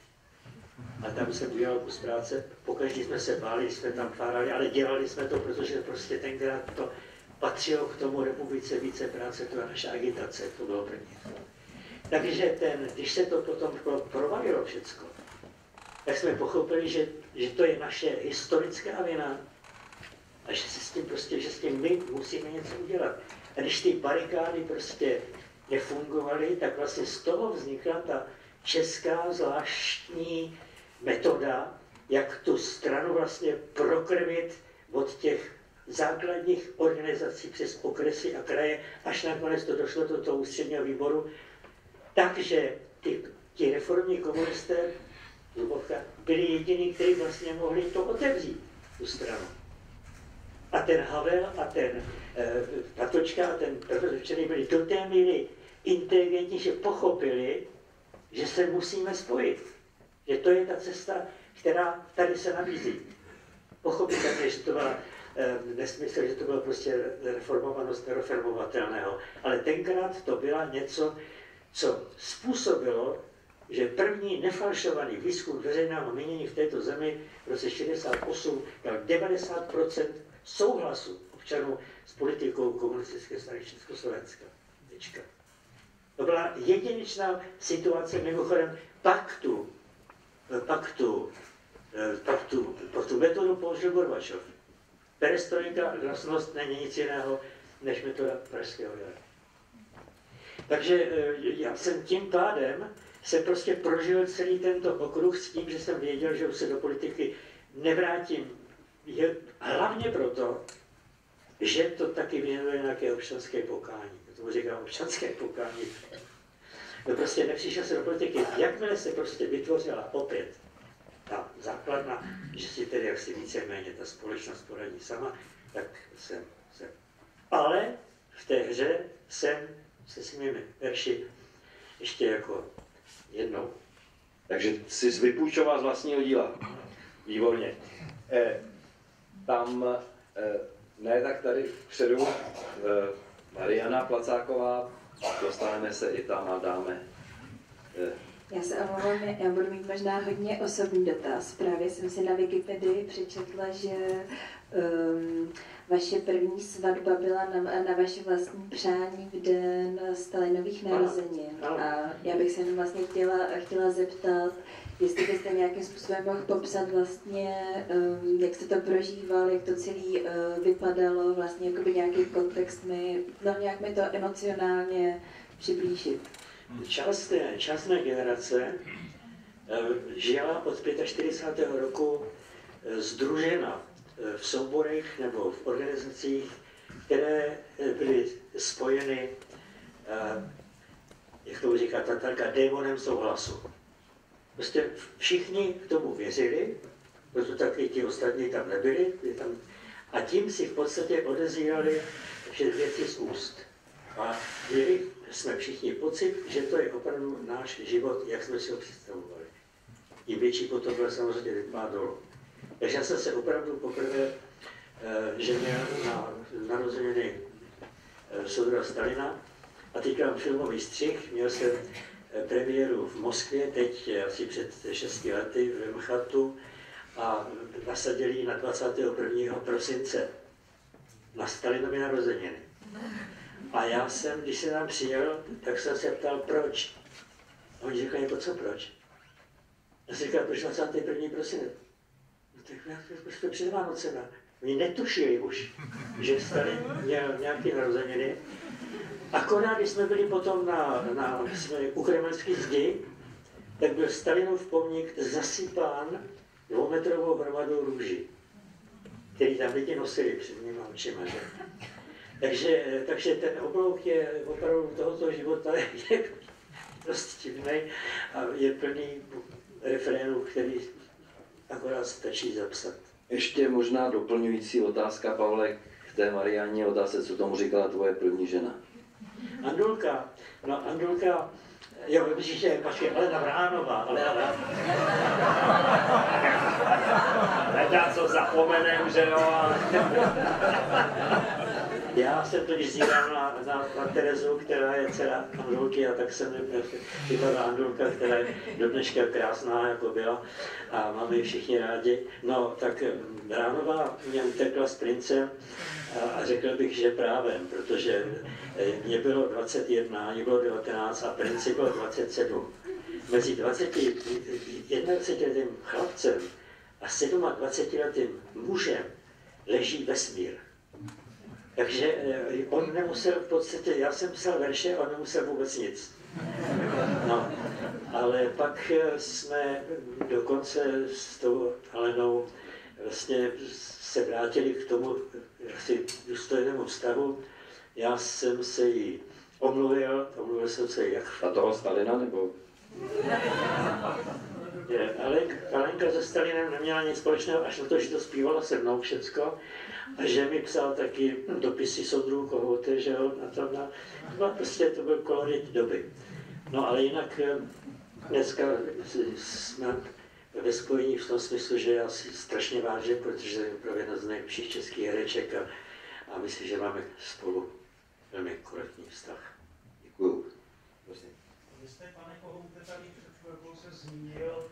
Speaker 2: A tam jsem udělal kus práce. Pokaždé jsme se báli, jsme tam fárali, ale dělali jsme to, protože prostě tenkrát to patřilo k tomu republice více práce, to je naše agitace, to bylo první. Takže ten, když se to potom provalilo všecko, tak jsme pochopili, že, že to je naše historická vina a že, se s tím prostě, že s tím my musíme něco udělat. A když ty barikády prostě nefungovaly, tak vlastně z toho vznikla ta česká zvláštní metoda, jak tu stranu vlastně prokrvit od těch základních organizací přes okresy a kraje, až nakonec to došlo do toho ústředního výboru. Takže ty, ti reformní komunisté Lubovka, byli jediní, kteří vlastně mohli to otevřít, tu stranu. A ten Havel a ten Patočka eh, a ten profesor Černý byli do té míry inteligentní, že pochopili, že se musíme spojit. Že to je ta cesta, která tady se nabízí. Pochopit také, že to byla eh, nesmysl, že to bylo prostě reformovanost nereformovatelného. Ale tenkrát to byla něco, co způsobilo, že první nefalšovaný výzkum veřejného mínění v této zemi v roce 68 dal 90% souhlasu občanů s politikou komunistické strany Československa. To byla jedinečná situace, mimochodem paktu, paktu, paktu, paktu metodu použil Gorbačov. Perestrojka, glasnost není nic jiného než metoda pražského jara. Takže eh, já jsem tím pádem se prostě prožil celý tento okruh s tím, že jsem věděl, že už se do politiky nevrátím. Je hlavně proto, že to taky věnuje nějaké občanské pokání. To říkám občanské pokání. Prostě nepřišel se do politiky. Jakmile se prostě vytvořila opět ta základna, že si tedy jak si víceméně ta společnost poradí sama, tak jsem, jsem. Ale v té hře jsem se svými verši ještě jako jednou.
Speaker 4: Takže jsi vypůjčoval z vlastního díla. Výborně. Eh, tam, eh, ne tak tady vpředu, eh, Mariana Placáková, dostaneme se i tam a dáme. Eh,
Speaker 7: Já se omlouvám, já budu mít možná hodně osobní dotaz. Právě jsem si na Wikipedii přečetla, že um, vaše první svatba byla na, na vaše vlastní přání v den Stalinových narozenin.
Speaker 2: ano.
Speaker 7: A já bych se jenom vlastně chtěla, chtěla zeptat, jestli byste nějakým způsobem mohl popsat vlastně, um, jak jste to prožíval, jak to celé uh, vypadalo, vlastně jakoby nějaký kontext mi, no nějak mi to emocionálně přiblížit.
Speaker 2: Část, část mé generace eh, žila od 45. roku eh, združena eh, v souborech nebo v organizacích, které eh, byly spojeny, eh, jak to říká Tatarka, démonem souhlasu. Prostě všichni k tomu věřili, proto taky ti ostatní tam nebyli, byli tam, a tím si v podstatě odezírali vše věci z úst. A měli jsme všichni pocit, že to je opravdu náš život, jak jsme si ho představovali. Tím větší potom byl samozřejmě vypád dolů. Takže já jsem se opravdu poprvé eh, ženil na narozeniny eh, soudra Stalina a teď mám filmový střih, měl jsem eh, premiéru v Moskvě, teď asi před 6 lety v Mchatu a nasadili na 21. prosince na Stalinovy narozeniny. A já jsem, když jsem tam přijel, tak jsem se ptal, proč. A oni říkali, jako co proč? Já jsem říkal, proč 21. prosinec? Tak já to před Vánocema. Oni netušili už, že Stalin měl nějaké narozeniny. Akorát, když jsme byli potom na, na jsme u Kremelské zdi, tak byl Stalinův pomník zasypán dvoumetrovou hromadou růží, který tam lidi nosili před mýma očima. Že? Takže, takže ten oblouk je opravdu tohoto života je prostě divný a je plný refrénů, který akorát stačí zapsat.
Speaker 4: Ještě možná doplňující otázka, Pavle, k té Mariáně otázce, co tomu říkala tvoje první žena.
Speaker 2: Andulka, no Andulka, jo, myslíš, že počkej, Alena Vránová, Alena Vránová.
Speaker 1: Leda, co zapomenem, že jo, ale...
Speaker 2: Já jsem to zírám na, na, na Terezu, která je dcera Andulky, a tak jsem vypadá Andulka, která je do dneška krásná, jako byla, a máme ji všichni rádi. No, tak Ránová mě utekla s princem a, a řekl bych, že právem, protože eh, mě bylo 21, jí bylo 19 a princi bylo 27. Mezi 20, 21 chlapcem a 27 letým mužem leží vesmír. Takže eh, on nemusel v podstatě, já jsem psal verše, on nemusel vůbec nic. No, ale pak eh, jsme dokonce s tou Alenou vlastně se vrátili k tomu asi důstojnému vztahu. Já jsem se jí omluvil, omluvil jsem se jak
Speaker 4: A toho Stalina nebo?
Speaker 2: je, ale Alenka se Stalinem neměla nic společného, až na to, že to zpívala se mnou všecko. A že mi psal taky dopisy soudrů Kohouty, že jo, na tom, na, no, prostě to byl kolorit doby. No ale jinak eh, dneska jsme ve spojení v tom smyslu, že já si strašně vážím, protože je opravdu jedna z nejlepších českých hereček a, a myslím, že máme spolu velmi korektní vztah.
Speaker 4: Děkuju. Prosím.
Speaker 8: Vy jste, pane Kohoute, tady před chvilkou se zmínil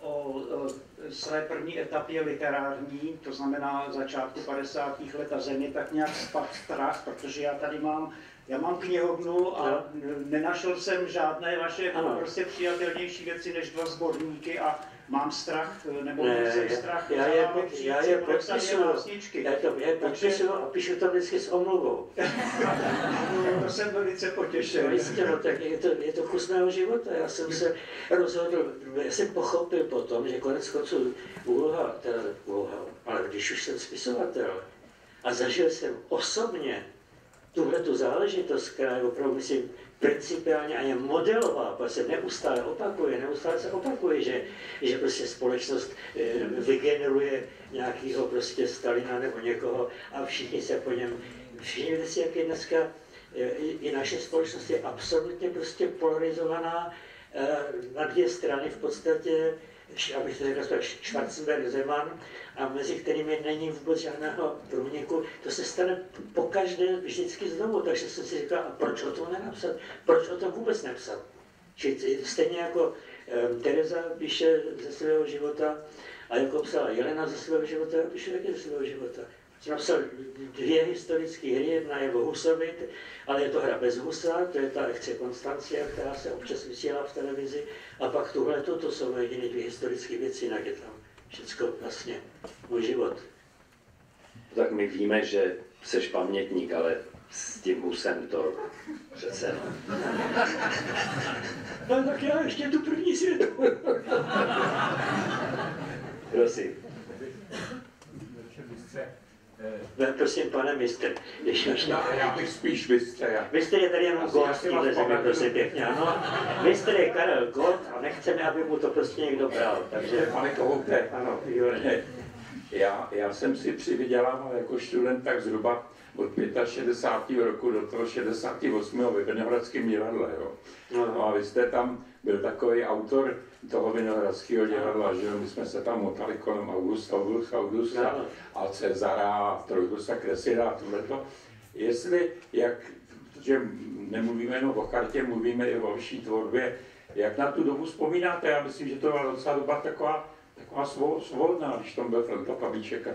Speaker 8: o, o své první etapě literární, to znamená začátku 50. let a země tak nějak spat strach, protože já tady mám, já mám knihovnu a nenašel jsem žádné vaše
Speaker 2: Ano.
Speaker 8: prostě přijatelnější věci než dva sborníky a mám strach, nebo
Speaker 2: Ne,
Speaker 8: jsem
Speaker 2: já-
Speaker 8: strach,
Speaker 2: já
Speaker 8: za
Speaker 2: je já je podpisuju. Já to je podpisuju a píšu to vždycky s omluvou.
Speaker 8: To jsem velice
Speaker 2: No
Speaker 8: potěšen.
Speaker 2: jistě, no, tak je to, je to kus mého života. Já jsem se rozhodl, já jsem pochopil potom, že konec konců úloha, teda úloha, ale když už jsem spisovatel a zažil jsem osobně tuhle tu záležitost, která je opravdu, myslím, principiálně a je modelová, protože se neustále opakuje, neustále se opakuje, že, že prostě společnost eh, vygeneruje nějakého prostě Stalina nebo někoho a všichni se po něm, všichni si, jak je dneska, eh, i naše společnost je absolutně prostě polarizovaná eh, na dvě strany v podstatě, abych to řekl, Schwarzenberg, Zeman, a mezi kterými není vůbec žádného průniku. To se stane po každé vždycky znovu, takže jsem si říkal, a proč o tom nenapsat? Proč o tom vůbec nepsat? Čili stejně jako um, Tereza píše ze svého života, a jako psala Jelena ze svého života, já píšu taky ze svého života. Napsal dvě historické hry, jedna je o Husovi, ale je to hra bez Husa, to je ta Echce Konstancia, která se občas vysílá v televizi, a pak tuhle to, to jsou jediné dvě historické věci, jinak je tam všecko vlastně můj život.
Speaker 4: Tak my víme, že jsi pamětník, ale s tím husem to přece no.
Speaker 2: no tak já ještě tu první světu.
Speaker 4: Prosím.
Speaker 2: No, prosím, pane mistr, když už
Speaker 9: já, já bych spíš mistr.
Speaker 2: Mistr je tady jenom Gott v téhle zemi, prosím pěkně, ano. Mistr je Karel Gott a nechceme, aby mu to prostě někdo bral, takže...
Speaker 9: Pane Kohoute,
Speaker 2: ano, výborně.
Speaker 9: Já, já jsem si přivydělával jako student tak zhruba od 65. roku do toho 68. ve Vinohradském divadle. Jo. No a vy jste tam byl takový autor toho Vinohradského divadla, že my jsme se tam motali kolem Augusta, Augusta, Augusta a Cezara a Trojgusta Kresida a tohleto. Jestli, jak, že nemluvíme jenom o kartě, mluvíme i o vaší tvorbě, jak na tu dobu vzpomínáte? Já myslím, že to byla docela doba taková, taková svobodná, když tam byl Franta Pavlíček a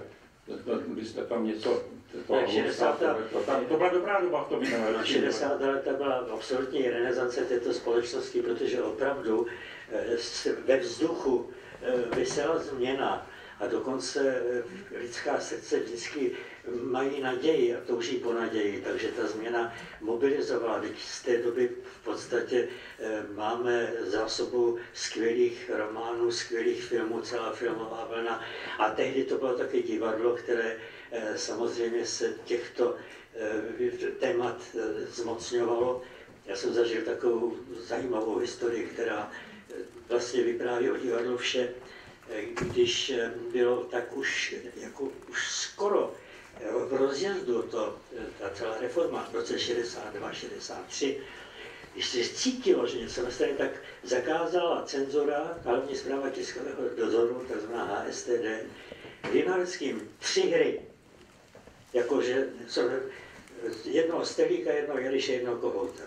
Speaker 9: vy jste tam něco
Speaker 2: to, 60. To,
Speaker 9: to, to byla dobrá doba v tom
Speaker 2: 60. leta byla absolutní renesance této společnosti, protože opravdu eh, ve vzduchu eh, vysela změna a dokonce eh, lidská srdce vždycky mají naději a touží po naději, takže ta změna mobilizovala. Teď z té doby v podstatě máme zásobu skvělých románů, skvělých filmů, celá filmová vlna. A tehdy to bylo také divadlo, které samozřejmě se těchto eh, témat eh, zmocňovalo. Já jsem zažil takovou zajímavou historii, která vlastně vypráví o divadlu vše, když bylo tak už, jako už skoro v rozjezdu to, ta celá reforma v roce 62-63, když se cítilo, že něco nastane, tak zakázala cenzora, hlavní zpráva tiskového dozoru, takzvaná HSTD, Vinařským tři hry jakože jednoho Stelíka, jednoho Jeliše, jednoho Kohouta.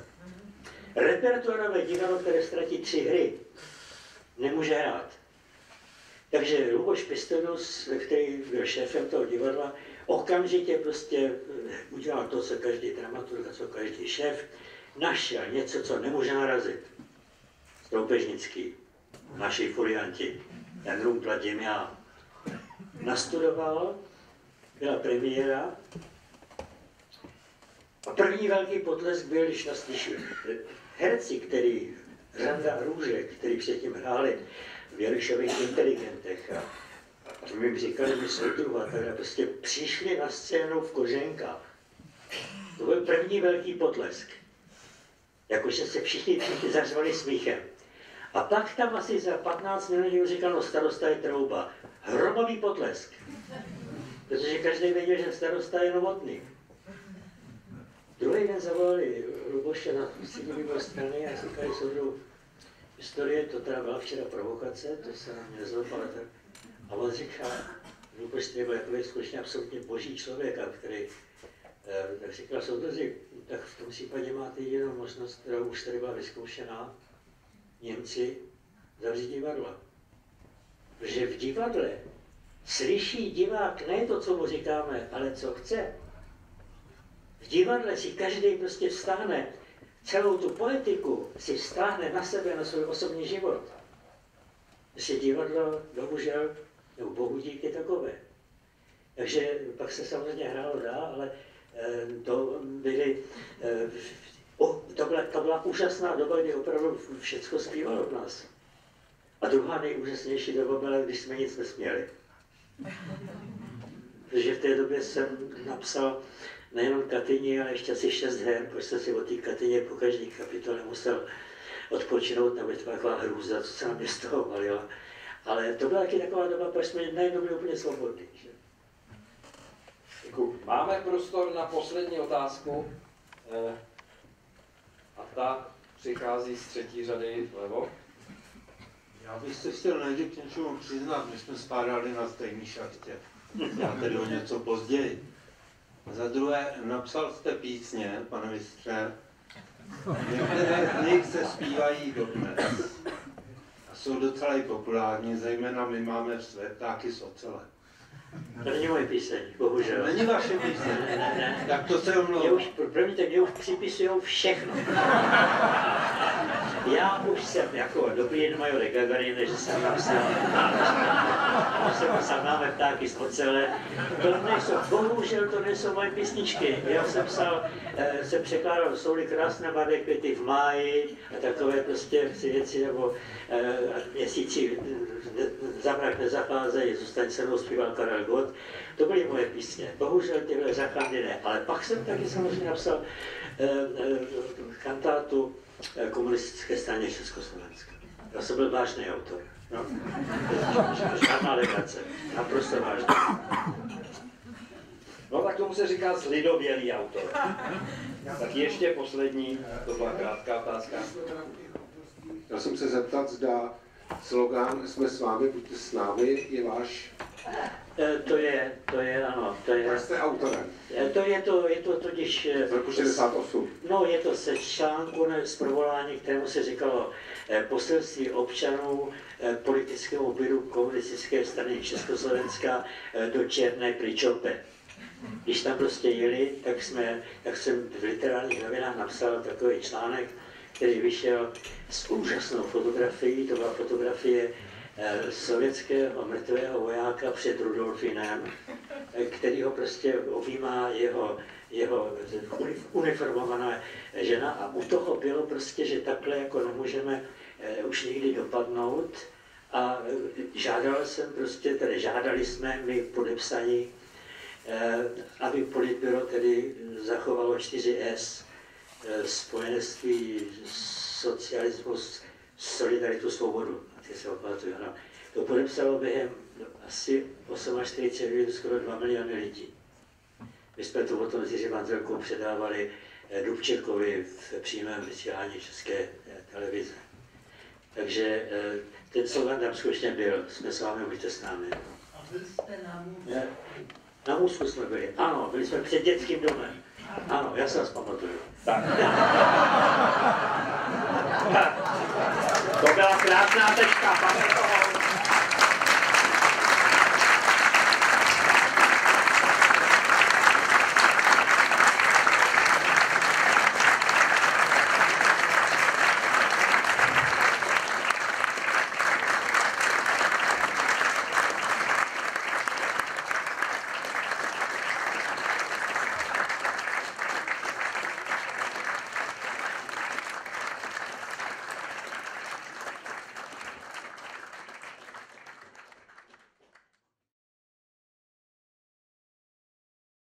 Speaker 2: Repertoárové divadlo, které ztratí tři hry, nemůže hrát. Takže Luboš Pistorius, který byl šéfem toho divadla, okamžitě prostě eh, udělal to, co každý dramaturg a co každý šéf, našel něco, co nemůže narazit. Stroupežnický, naši furianti, ten rum platím já. Nastudoval byla premiéra. A první velký potlesk byl, když když herci, který, Randa a Růže, který předtím hráli v Jelišových inteligentech a, my jim říkali, my soudruha, tak prostě přišli na scénu v koženkách. To byl první velký potlesk. Jakože se všichni, všichni zařvali smíchem. A pak tam asi za 15 minut říkal, no starosta je trouba. Hromový potlesk. Protože každý věděl, že starosta je novotný. Druhý den zavolali Luboše na sídlivé strany a říkali soudru, historie, to teda byla včera provokace, to se nám nezlob, tak. A on říká, Luboš byl jako skutečně absolutně boží člověk, a který eh, tak říkal soudruzi, tak v tom případě máte jedinou možnost, která už tady byla vyzkoušená, Němci zavřít divadla. Protože v divadle slyší divák ne to, co mu říkáme, ale co chce. V divadle si každý prostě vstáhne, celou tu politiku si vstáhne na sebe, na svůj osobní život. Prostě divadlo, bohužel, nebo bohu díky takové. Takže pak se samozřejmě hrálo dál, ale eh, to byly, eh, to byla, to byla úžasná doba, kdy opravdu všechno zpívalo v nás. A druhá nejúžasnější doba byla, když jsme nic nesměli. Protože v té době jsem napsal nejenom Katyni, ale ještě asi šest her, protože jsem si o té Katyně po každý kapitole musel odpočinout, nebo taková hrůza, co se na mě z toho valila. Ale to byla taky taková doba, protože jsme najednou byli úplně svobodní.
Speaker 4: Děkuji. Máme prostor na poslední otázku. Eh, a ta přichází z třetí řady vlevo.
Speaker 10: Já bych se chtěl nejdřív k něčemu přiznat, my jsme spádali na stejný šachtě. Já tedy o něco později. Za druhé, napsal jste písně, pane mistře, některé z nich se zpívají dodnes. A jsou docela i populární, zejména my máme světáky z ocele.
Speaker 2: To není moje píseň, bohužel.
Speaker 10: Není vaše píseň?
Speaker 2: Ne, ne, ne.
Speaker 10: Tak to se omlouvám.
Speaker 2: už, promiňte, mě už připisují všechno. Já už jsem jako dobrý jen major Gagarin, že jsem napsal, já jsem napsal máme ptáky z ocele. To nejsou, bohužel to nejsou moje písničky. Já jsem psal, eh, jsem překládal Souly krásné barvy květy v máji a takové prostě si věci, nebo eh, měsíci eh, zamrak nezacházejí, zůstaň se mnou zpíval Karel Gott. To byly moje písně. Bohužel tyhle zachrándy ne. Ale pak jsem taky samozřejmě napsal eh, eh, kantátu eh, komunistické straně Československa. Já jsem byl vážný autor. No. Žádná legrace. Naprosto vážný.
Speaker 4: No tak tomu se říká zlidovělý autor. Tak ještě poslední, to byla krátká otázka.
Speaker 11: Já jsem se zeptat, zda slogan Jsme s vámi, buďte s námi je váš.
Speaker 2: Eh, To je, to je, ano, to je,
Speaker 11: jste autorem?
Speaker 2: eh, to je to, je to totiž, eh,
Speaker 11: Z roku 68.
Speaker 2: No, je to se článku z provolání, kterému se říkalo poselství občanů politického obyru komunistické strany Československa do Černé Pričope. Když tam prostě jeli, tak, jsme, tak jsem v literárních novinách napsal takový článek, který vyšel s úžasnou fotografií. To byla fotografie eh, sovětského mrtvého vojáka před Rudolfinem, eh, který ho prostě objímá jeho, jeho uniformovaná žena. A u toho bylo prostě, že takhle jako nemůžeme eh, už nikdy dopadnout. A eh, žádal jsem prostě, tedy žádali jsme my podepsaní, eh, aby politbyro tedy zachovalo 4S, eh, spojenectví, socialismus, solidaritu, svobodu. A ty se opamatuju, ano. To podepsalo během asi 48 hodin skoro 2 miliony lidí. My jsme to potom s Jiřím Manzelkou předávali eh, Dubčekovi v přímém vysílání České eh, televize. Takže eh, ten slogan tam skutečně byl, jsme s vámi, buďte s námi.
Speaker 12: A byl jste na.
Speaker 2: Ne, Na Můzku jsme byli, ano, byli jsme před dětským domem. Ano, já se vás pamatuju.
Speaker 1: Tak. To byla krásná tečka, pane